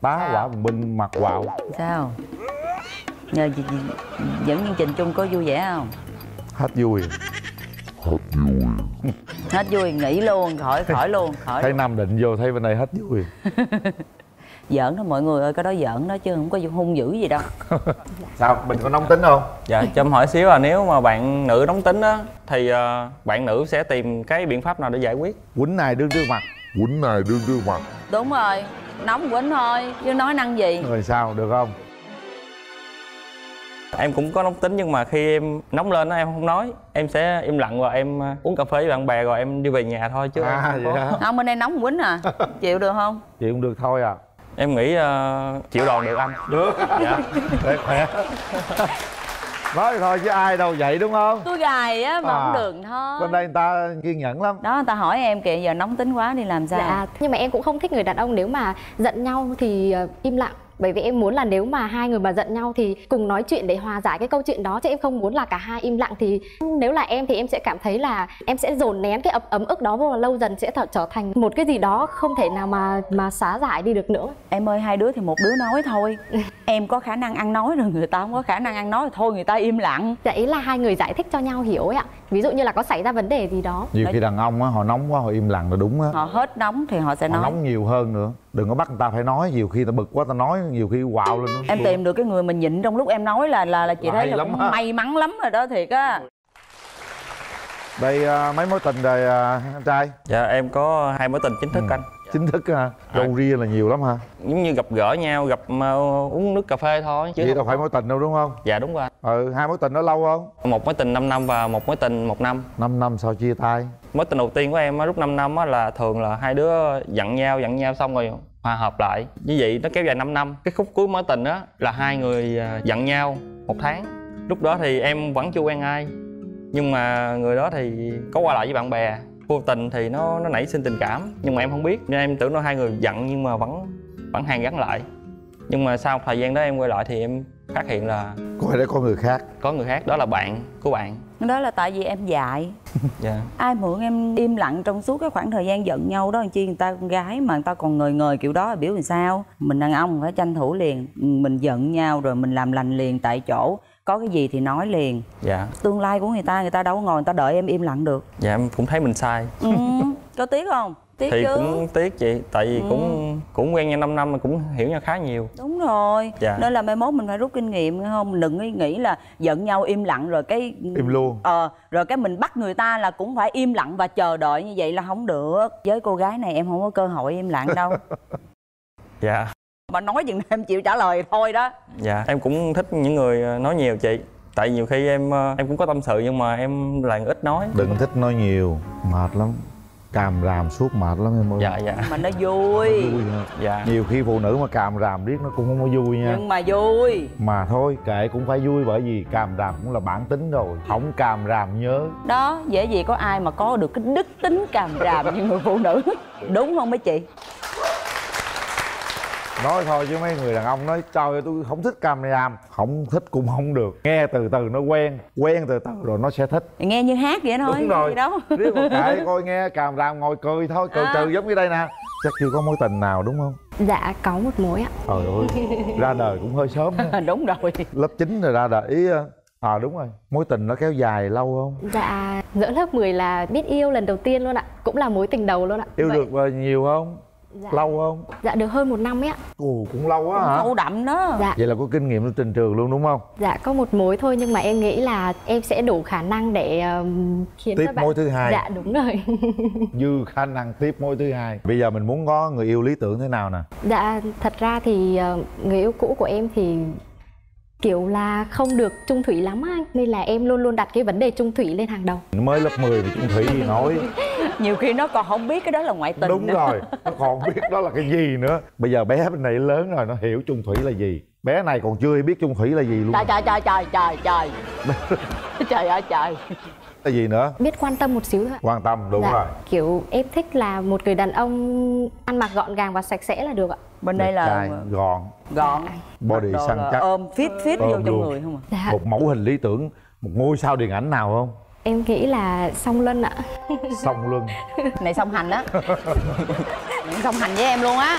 tá quả bùng binh mặt quạo.
Sao? Nhờ chị, chị dẫn chương trình chung có vui vẻ không?
Hết vui hết vui.
Hết vui nghỉ luôn khỏi khỏi luôn khỏi
thấy
luôn.
nam định vô thấy bên đây hết vui.
Giỡn đó mọi người ơi cái đó giỡn đó chứ không có hung dữ gì đâu.
Sao mình có nóng tính không?
Dạ cho em hỏi xíu là nếu mà bạn nữ nóng tính á thì ờ, bạn nữ sẽ tìm cái biện pháp nào để giải quyết?
Quýnh này đương trước mặt?
Quýnh này đương trước mặt?
Đúng rồi nóng quýnh thôi chứ nói năng gì.
Rồi sao được không
em cũng có nóng tính nhưng mà khi em nóng lên á em không nói. Em sẽ im lặng và em ờ, uống cà phê với bạn bè rồi em đi về nhà thôi chứ
À,
em không
vậy
có-
hả?
không bên đây nóng quýnh à. Chịu được không?
Chịu không được thôi à.
Em nghĩ ờ, chịu đòn được anh.
Được.
Dạ.
Để khỏe. Nói thôi chứ ai đâu vậy đúng không?
Tôi gài á mà
À.
không được thôi.
bên đây người ta kiên nhẫn lắm.
Đó người ta hỏi em kìa giờ nóng tính quá đi làm sao?
Dạ, nhưng mà em cũng không thích người đàn ông nếu mà giận nhau thì ờ, im lặng bởi vì em muốn là nếu mà hai người mà giận nhau thì cùng nói chuyện để hòa giải cái câu chuyện đó chứ em không muốn là cả hai im lặng thì nếu là em thì em sẽ cảm thấy là em sẽ dồn nén cái ấm ấm ức đó vô lâu dần sẽ trở, thành một cái gì đó không thể nào mà mà xóa giải đi được nữa.
Em ơi hai đứa thì một đứa nói thôi. Em có khả năng ăn nói rồi người ta không có khả năng ăn nói thì thôi người ta im lặng.
Dạ ý là hai người giải thích cho nhau hiểu ấy ạ ví dụ như là có xảy ra vấn đề gì đó.
Nhiều khi đàn ông á họ nóng quá họ im lặng là đúng á.
Họ hết nóng thì họ sẽ
họ
nói.
nóng nhiều hơn nữa. Đừng có bắt người ta phải nói nhiều khi ta bực quá ta nói nhiều khi quạo lên
em tìm được cái người mình nhịn trong lúc em nói là là là chị
Là
thấy là
lắm
cũng may mắn lắm rồi đó thiệt á.
Đây à, mấy mối tình rồi à, anh trai?
Dạ em có hai mối tình chính thức anh
chính thức ha râu ria là nhiều lắm ha
giống như gặp gỡ nhau gặp ờ, uống nước cà phê thôi chứ
vậy đâu phải mối tình đâu đúng không?
Dạ đúng rồi.
Ừ hai mối tình đó lâu không?
Một mối tình 5 năm và một mối tình một năm.
5 năm sau chia tay?
Mối tình đầu tiên của em á, lúc 5 năm á, là thường là hai đứa giận nhau giận nhau xong rồi hòa hợp lại. Như vậy nó kéo dài 5 năm. Cái khúc cuối mối tình á là hai người à, giận nhau một tháng. Lúc đó thì em vẫn chưa quen ai nhưng mà người đó thì có qua lại với bạn bè vô tình thì nó nó nảy sinh tình cảm nhưng mà em không biết. Nên em tưởng nó hai người giận nhưng mà vẫn vẫn hàn gắn lại. Nhưng mà sau một thời gian đó em quay lại thì em phát hiện là
có phải để có người khác?
Có người khác đó là bạn của bạn.
Đó là tại vì em dại.
Dạ.
Ai mượn em im lặng trong suốt cái khoảng thời gian giận nhau đó làm chi người ta con gái mà người ta còn ngời ngời kiểu đó là biểu làm sao? Mình đàn ông phải tranh thủ liền mình giận nhau rồi mình làm lành liền tại chỗ có cái gì thì nói liền.
Dạ.
Tương lai của người ta người ta đâu có ngồi người ta đợi em im lặng được.
Dạ em cũng thấy mình sai.
Ừ, có tiếc không? Tiếc
thì
chứ.
cũng tiếc chị tại vì
Ừ.
cũng cũng quen nhau 5 năm mà cũng hiểu nhau khá nhiều.
Đúng rồi.
Dạ.
nên là mai mốt mình phải rút kinh nghiệm không? Đừng có nghĩ là giận nhau im lặng rồi cái
Im luôn.
ờ rồi cái mình bắt người ta là cũng phải im lặng và chờ đợi như vậy là không được. Với cô gái này em không có cơ hội im lặng đâu.
Dạ
mà nói chừng nào em chịu trả lời thôi đó.
Dạ em cũng thích những người ờ, nói nhiều chị. Tại nhiều khi em ờ, em cũng có tâm sự nhưng mà em là người ít nói.
Đừng thích nói nhiều mệt lắm. Càm ràm suốt mệt lắm em ơi.
Dạ dạ.
Mà nó vui.
Vui ha.
dạ.
Nhiều khi phụ nữ mà càm ràm riết nó cũng không có vui nha.
Nhưng mà vui.
Mà thôi kệ cũng phải vui bởi vì càm ràm cũng là bản tính rồi. Không càm ràm nhớ.
Đó dễ gì có ai mà có được cái đức tính càm ràm như người phụ nữ. Đúng không mấy chị
nói thôi chứ mấy người đàn ông nói trời ơi tôi không thích càm ràm không thích cũng không được. Nghe từ từ nó quen quen từ từ rồi nó sẽ thích.
Nghe như hát vậy thôi
đúng rồi.
gì đâu.
Riết một kệ coi nghe càm ràm ngồi cười thôi cười
À.
trừ giống như đây nè. Chắc chưa có mối tình nào đúng không?
Dạ có một mối ạ.
Trời ơi ra đời cũng hơi sớm
đúng rồi.
Lớp 9 rồi ra đời. Ý à đúng rồi. Mối tình nó kéo dài lâu không?
Dạ giữa lớp 10 là biết yêu lần đầu tiên luôn ạ. Cũng là mối tình đầu luôn ạ.
Yêu
Vậy-
được ờ, nhiều không
Dạ.
lâu không?
Dạ được hơn một năm ấy ạ.
Ồ cũng lâu quá hả?
Sâu đậm đó.
Dạ.
Vậy là có kinh nghiệm trong tình trường luôn đúng không?
Dạ có một mối thôi nhưng mà em nghĩ là em sẽ đủ khả năng để um, khiến
Tiếp
các bạn
mối thứ hai.
Dạ đúng rồi.
Dư khả năng tiếp mối thứ hai. Bây giờ mình muốn có người yêu lý tưởng thế nào nè?
Dạ thật ra thì ờ, người yêu cũ của em thì kiểu là không được trung thủy lắm á Nên là em luôn luôn đặt cái vấn đề trung thủy lên hàng đầu.
Mới lớp 10 mà chung thủy gì nói.
Nhiều khi nó còn không biết cái đó là ngoại tình
đúng
nữa.
rồi nó còn biết đó là cái gì nữa. Bây giờ bé bên này lớn rồi nó hiểu chung thủy là gì. Bé này còn chưa biết chung thủy là gì luôn.
Trời trời trời trời trời trời. Trời ơi trời.
Là gì nữa?
Biết quan tâm một xíu thôi
quan tâm đúng
Dạ,
rồi.
Kiểu em thích là một người đàn ông ăn mặc gọn gàng và sạch sẽ là được ạ
bên đây là
Trai, gọn.
Gọn.
Body săn chắc.
ôm fit fit vô trong người không à?
Dạ.
một mẫu hình lý tưởng một ngôi sao điện ảnh nào không?
Em nghĩ là song luân ạ.
Song luân.
Này song hành á. Song hành với em luôn á.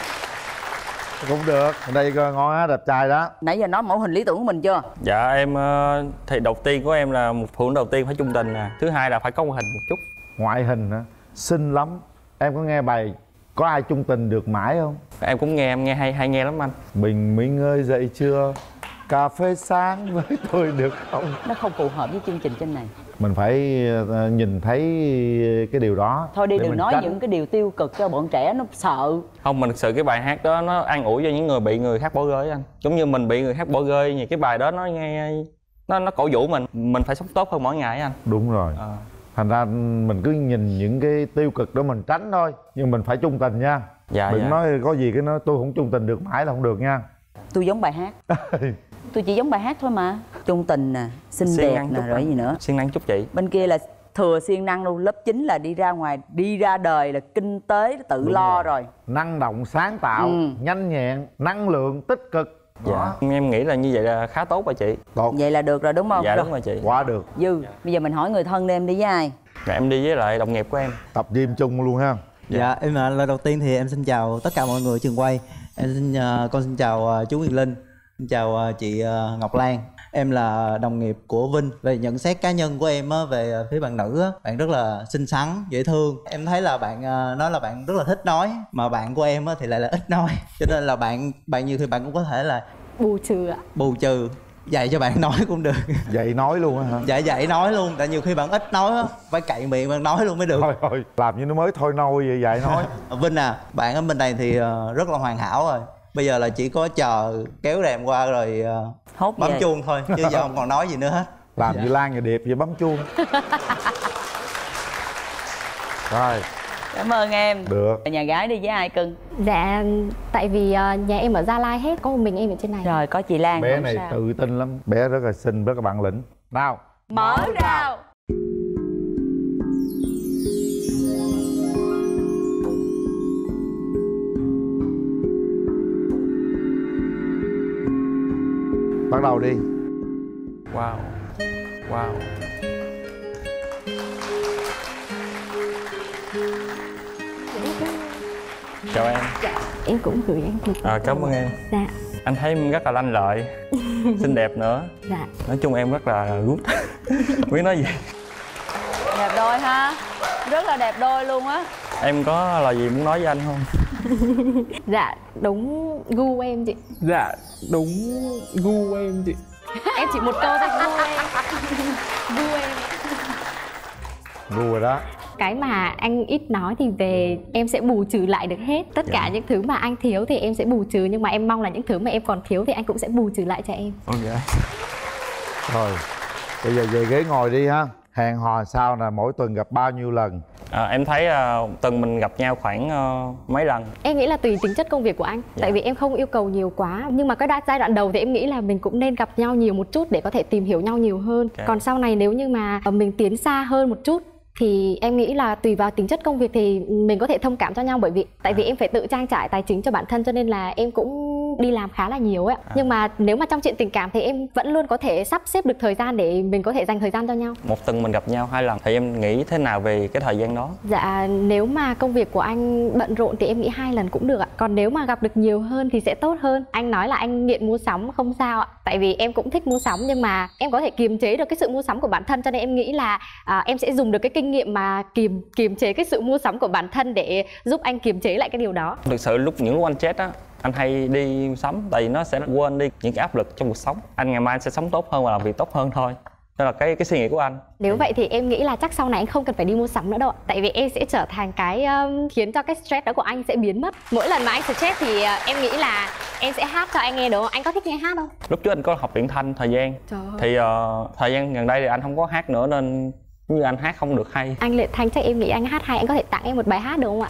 Cũng được. Đây coi ngon á đẹp trai đó.
Nãy giờ nói mẫu hình lý tưởng của mình chưa?
Dạ em ờ, thì đầu tiên của em là một phụ nữ đầu tiên phải trung tình nè. Thứ hai là phải có ngoại hình một chút.
Ngoại hình hả? Xinh lắm. Em có nghe bài có ai chung tình được mãi không?
Em cũng nghe em nghe hay hay nghe lắm anh.
Bình minh ơi dậy chưa? Cà phê sáng với tôi được không?
Nó không phù hợp với chương trình trên này.
Mình phải ờ, nhìn thấy cái điều đó
thôi đi đừng nói
tránh.
những cái điều tiêu cực cho bọn trẻ nó sợ.
Không mình thực sự cái bài hát đó nó an ủi cho những người bị người khác bỏ rơi anh. Giống như mình bị người khác bỏ rơi thì cái bài đó nó nghe nó nó cổ vũ mình. Mình phải sống tốt hơn mỗi ngày anh.
Đúng rồi.
Ờ.
thành ra mình cứ nhìn những cái tiêu cực đó mình tránh thôi nhưng mình phải trung tình nha
Dạ,
đừng
dạ.
nói có gì cái nói tôi không trung tình được mãi là không được nha
tôi giống bài hát tôi chỉ giống bài hát thôi mà trung tình nè xinh
Siêng
đẹp
năng
nè rồi gì nữa
siêng năng chút chị
bên kia là thừa siêng năng luôn lớp 9 là đi ra ngoài đi ra đời là kinh tế tự
Đúng
lo
rồi.
rồi.
năng động sáng tạo
Ừ.
nhanh nhẹn năng lượng tích cực
dạ. Em nghĩ là như vậy là khá tốt rồi chị.
Tốt.
Vậy là được rồi đúng không?
Dạ đúng rồi chị.
Quá được.
Dư bây giờ mình hỏi người thân đi em đi với ai?
Dạ, em đi với lại đồng nghiệp của em.
Tập gym chung luôn ha.
Dạ, em là lời đầu tiên thì em xin chào tất cả mọi người trường quay. Em xin ờ, con xin chào ờ, chú Huyền Linh, xin chào ờ, chị ờ, Ngọc Lan. Em là đồng nghiệp của Vinh. Về nhận xét cá nhân của em á, về phía bạn nữ á, bạn rất là xinh xắn, dễ thương. Em thấy là bạn ờ, nói là bạn rất là thích nói, mà bạn của em á, thì lại là ít nói. Cho nên là bạn bạn nhiều khi bạn cũng có thể là
Bù trừ ạ
bù trừ dạy cho bạn nói cũng được
dạy nói luôn á hả
dạ dạy nói luôn tại nhiều khi bạn ít nói á phải cậy miệng bạn nói luôn mới được
thôi thôi làm như nó mới thôi nôi vậy dạy nói
Vinh à, bạn ở bên này thì ờ, rất là hoàn hảo rồi Bây giờ là chỉ có chờ kéo rèm qua rồi ờ,
Hốt
bấm
về.
chuông thôi Chứ giờ không còn nói gì nữa hết.
Làm
Dạ.
như lan và điệp vậy bấm chuông. Rồi.
Cảm ơn em.
Được.
Nhà gái đi với ai cưng?
Dạ tại vì ờ, nhà em ở Gia Lai hết Có một mình em ở trên này.
Rồi có chị Lan
bé này
sao.
tự tin lắm. Bé rất là xinh rất là bản lĩnh. Nào.
Mở rào
bắt đầu đi.
Wow. Wow. Chào em.
Dạ. Em cũng gửi anh một
à, cảm ơn em.
Dạ.
Anh thấy em rất là lanh lợi xinh đẹp nữa.
Dạ.
Nói chung em rất là good. Biết nói gì?
Đẹp đôi ha. Rất là đẹp đôi luôn á.
Em có là gì muốn nói với anh không
dạ đúng gu em chị.
Dạ đúng gu em chị.
Em chỉ một câu thôi gu em. Gu em.
Gu rồi đó.
Cái mà anh ít nói thì về em sẽ bù trừ lại được hết tất cả những thứ mà anh thiếu thì em sẽ bù trừ nhưng mà em mong là những thứ mà em còn thiếu thì anh cũng sẽ bù trừ lại cho em.
Ok.
Rồi bây giờ về ghế ngồi đi ha hẹn hò sao là mỗi tuần gặp bao nhiêu lần?
À, em thấy uh, tuần mình gặp nhau khoảng uh, mấy lần.
Em nghĩ là tùy tính chất công việc của anh. Tại vì em không yêu cầu nhiều quá. Nhưng mà cái đã giai đoạn đầu thì em nghĩ là mình cũng nên gặp nhau nhiều một chút để có thể tìm hiểu nhau nhiều hơn.
Ok.
còn sau này nếu như mà ờ, mình tiến xa hơn một chút thì em nghĩ là tùy vào tính chất công việc thì mình có thể thông cảm cho nhau bởi vì tại vì em phải tự trang trải tài chính cho bản thân cho nên là em cũng đi làm khá là nhiều ấy ạ. nhưng mà nếu mà trong chuyện tình cảm thì em vẫn luôn có thể sắp xếp được thời gian để mình có thể dành thời gian cho nhau.
Một tuần mình gặp nhau hai lần thì em nghĩ thế nào về cái thời gian đó?
Dạ nếu mà công việc của anh bận rộn thì em nghĩ hai lần cũng được ạ. Còn nếu mà gặp được nhiều hơn thì sẽ tốt hơn. Anh nói là anh nghiện mua sắm không sao ạ. Tại vì em cũng thích mua sắm nhưng mà em có thể kiềm chế được cái sự mua sắm của bản thân Cho nên em nghĩ là à, em sẽ dùng được cái kinh nghiệm mà kiềm kiềm chế cái sự mua sắm của bản thân Để giúp anh kiềm chế lại cái điều đó
thực sự lúc những lúc anh chết á anh hay đi sắm tại vì nó sẽ quên đi những cái áp lực trong cuộc sống anh ngày mai anh sẽ sống tốt hơn và làm việc tốt hơn thôi đó là cái cái suy nghĩ của anh
Nếu vậy thì em nghĩ là chắc sau này anh không cần phải đi mua sắm nữa đâu. Tại vì em sẽ trở thành cái um, khiến cho cái stress đó của anh sẽ biến mất Mỗi lần mà anh stress thì uh, em nghĩ là em sẽ hát cho anh nghe đúng không? Anh có thích nghe hát không?
lúc trước anh có học luyện thanh thời gian
Trời ơi.
thì ờ, thời gian gần đây thì anh không có hát nữa nên như anh hát không được hay.
Anh Lệ Thanh chắc em nghĩ anh hát hay Anh có thể tặng em một bài hát được không ạ?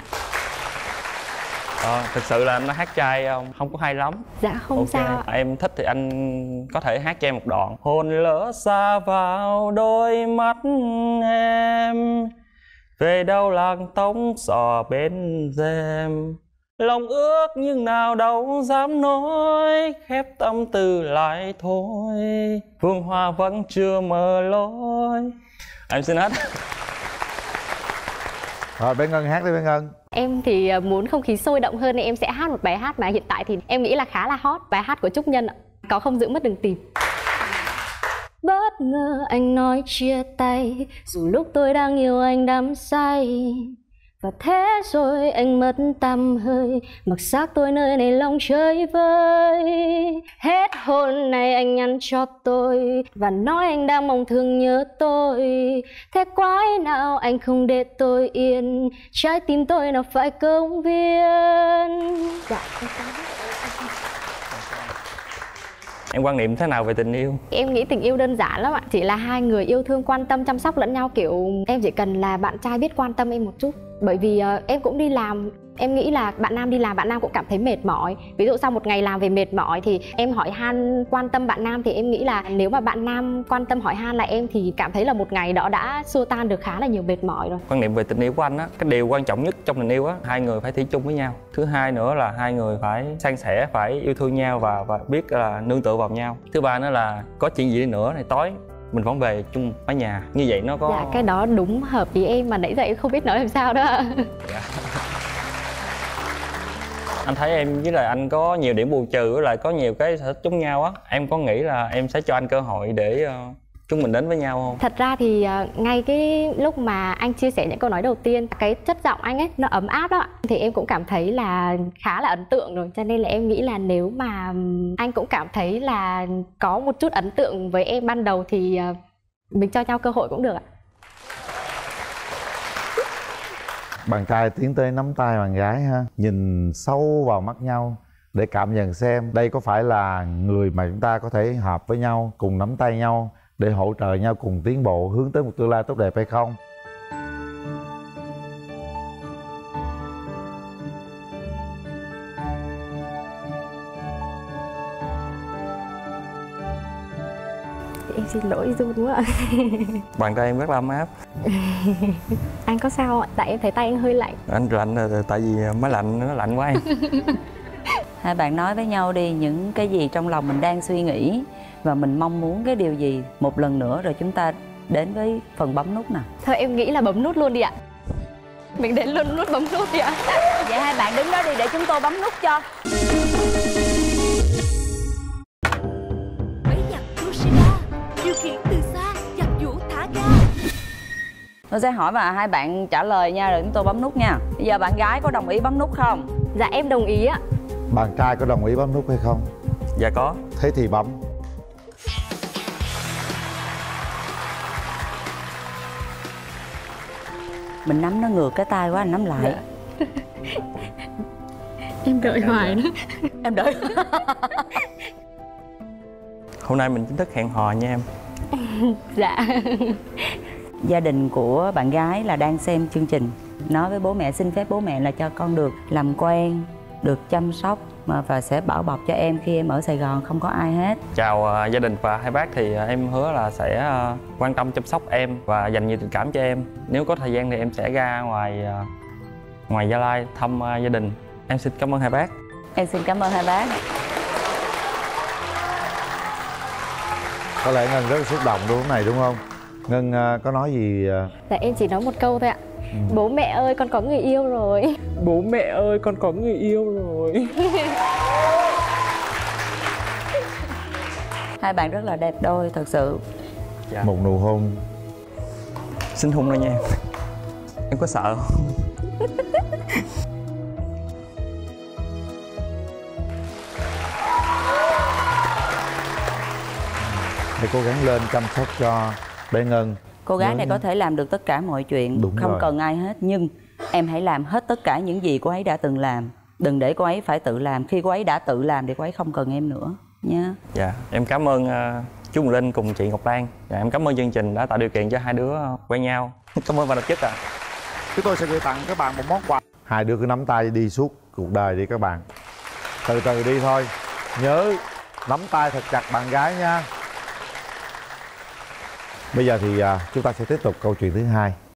ờ, thực sự là anh hát trai không? Không có hay lắm.
Dạ không
Ok,
sao ạ.
em thích thì anh có thể hát cho em một đoạn. Hồn lỡ xa vào đôi mắt em về đâu làng tống sò bên rèm lòng ước nhưng nào đâu dám nói khép tâm tư lại thôi. Phương hoa vẫn chưa mở lối em xin hết.
Rồi bé ngân hát đi bé ngân.
Em thì ờ, muốn không khí sôi động hơn nên em sẽ hát một bài hát mà hiện tại thì em nghĩ là khá là hot Bài hát của Trúc Nhân ạ. Có không giữ mất đừng tìm. Bất ngờ anh nói chia tay Dù lúc tôi đang yêu anh đắm say Và thế rồi anh mất tăm hơi Mặc xác tôi nơi này lòng chơi vơi. Hết hôn này anh nhắn cho tôi Và nói anh đang mong thương nhớ tôi. Thế quái nào anh không để tôi yên Trái tim tôi nào phải công viên. Dạ, em
quan niệm thế nào về tình yêu?
Em nghĩ tình yêu đơn giản lắm ạ. Chỉ là hai người yêu thương quan tâm chăm sóc lẫn nhau Kiểu em chỉ cần là bạn trai biết quan tâm em một chút bởi vì uh, em cũng đi làm Em nghĩ là bạn nam đi làm bạn nam cũng cảm thấy mệt mỏi. Ví dụ sau một ngày làm về mệt mỏi Thì em hỏi han quan tâm bạn nam Thì em nghĩ là nếu mà bạn nam quan tâm hỏi han lại em Thì cảm thấy là một ngày đó đã xua tan được khá là nhiều mệt mỏi rồi.
Quan niệm về tình yêu của anh á cái điều quan trọng nhất trong tình yêu á hai người phải thi chung với nhau. Thứ hai nữa là hai người phải san sẻ phải yêu thương nhau và và biết là nương tựa vào nhau. Thứ ba nữa là có chuyện gì đi nữa thì tối mình vẫn về chung mái nhà. Như vậy nó có
Dạ cái đó đúng hợp ý em mà nãy giờ em không biết nói làm sao đó.
Anh thấy em với lại anh có nhiều điểm bù trừ với lại có nhiều cái sở thích giống nhau á. Em có nghĩ là em sẽ cho anh cơ hội để ờ, chúng mình đến với nhau không?
Thật ra thì ờ, ngay cái lúc mà anh chia sẻ những câu nói đầu tiên Cái chất giọng anh ấy nó ấm áp đó ạ. Thì em cũng cảm thấy là khá là ấn tượng rồi. Cho nên là em nghĩ là nếu mà anh cũng cảm thấy là có một chút ấn tượng với em ban đầu Thì ờ, mình cho nhau cơ hội cũng được ạ.
Bạn trai tiến tới nắm tay bạn gái ha. Nhìn sâu vào mắt nhau để cảm nhận xem đây có phải là người mà chúng ta có thể hợp với nhau cùng nắm tay nhau để hỗ trợ nhau cùng tiến bộ hướng tới một tương lai tốt đẹp hay không
Em xin lỗi run quá ạ.
bàn tay em rất là ấm áp
Anh có sao ạ? Tại em thấy tay anh hơi lạnh
anh lạnh là tại vì máy lạnh nó lạnh quá em
hai bạn nói với nhau đi những cái gì trong lòng mình đang suy nghĩ và mình mong muốn cái điều gì một lần nữa rồi chúng ta đến với phần bấm nút nào.
Thôi em nghĩ là bấm nút luôn đi ạ. Mình đến luôn nút bấm nút đi ạ.
Vậy hai bạn đứng đó đi để chúng tôi bấm nút cho. Tôi sẽ hỏi và hai bạn trả lời nha rồi chúng tôi bấm nút nha. Bây giờ bạn gái có đồng ý bấm nút không?
Dạ em đồng ý ạ.
Bạn trai có đồng ý bấm nút hay không?
Dạ có.
Thế thì bấm
mình nắm nó ngược cái tay quá anh nắm lại.
Em đợi. hoài đó.
Em đợi.
Hôm nay mình chính thức hẹn hò nha em.
Dạ.
Gia đình của bạn gái là đang xem chương trình. Nói với bố mẹ xin phép bố mẹ là cho con được làm quen được chăm sóc mà và sẽ bảo bọc cho em khi em ở Sài Gòn không có ai hết.
Chào à, gia đình và hai bác thì à, em hứa là sẽ à, quan tâm chăm sóc em và dành nhiều tình cảm cho em. Nếu có thời gian thì em sẽ ra ngoài ngoài gia lai thăm gia đình. Em xin cảm ơn hai bác.
Em xin cảm ơn hai bác.
Có lẽ ngân rất xúc động đúng này đúng không? Ngân có nói gì à,
dạ em chỉ nói một câu thôi ạ bố mẹ ơi con có người yêu rồi.
Bố mẹ ơi con có người yêu rồi.
Hai bạn rất là đẹp đôi thật sự.
Dạ.
một nụ hôn.
Xin hôn đây nha em. Em có sợ không?
Hãy cố gắng lên chăm sóc cho bé ngân
cô gái
Nhớ
này
nha.
có thể làm được tất cả mọi chuyện
Đúng
không
rồi.
cần ai hết. Nhưng em hãy làm hết tất cả những gì cô ấy đã từng làm. Đừng để cô ấy phải tự làm. Khi cô ấy đã tự làm thì cô ấy không cần em nữa nha
dạ. Em cảm ơn à, chú Quỳnh Linh cùng chị Ngọc Lan. Dạ em cảm ơn chương trình đã tạo điều kiện cho hai đứa quen nhau. Cảm ơn và đặc chức ạ.
Chúng tôi sẽ gửi tặng các bạn một món quà. Hai đứa cứ nắm tay đi suốt cuộc đời đi các bạn. Từ từ đi thôi. Nhớ nắm tay thật chặt bạn gái nha bây giờ thì à, chúng ta sẽ tiếp tục câu chuyện thứ hai.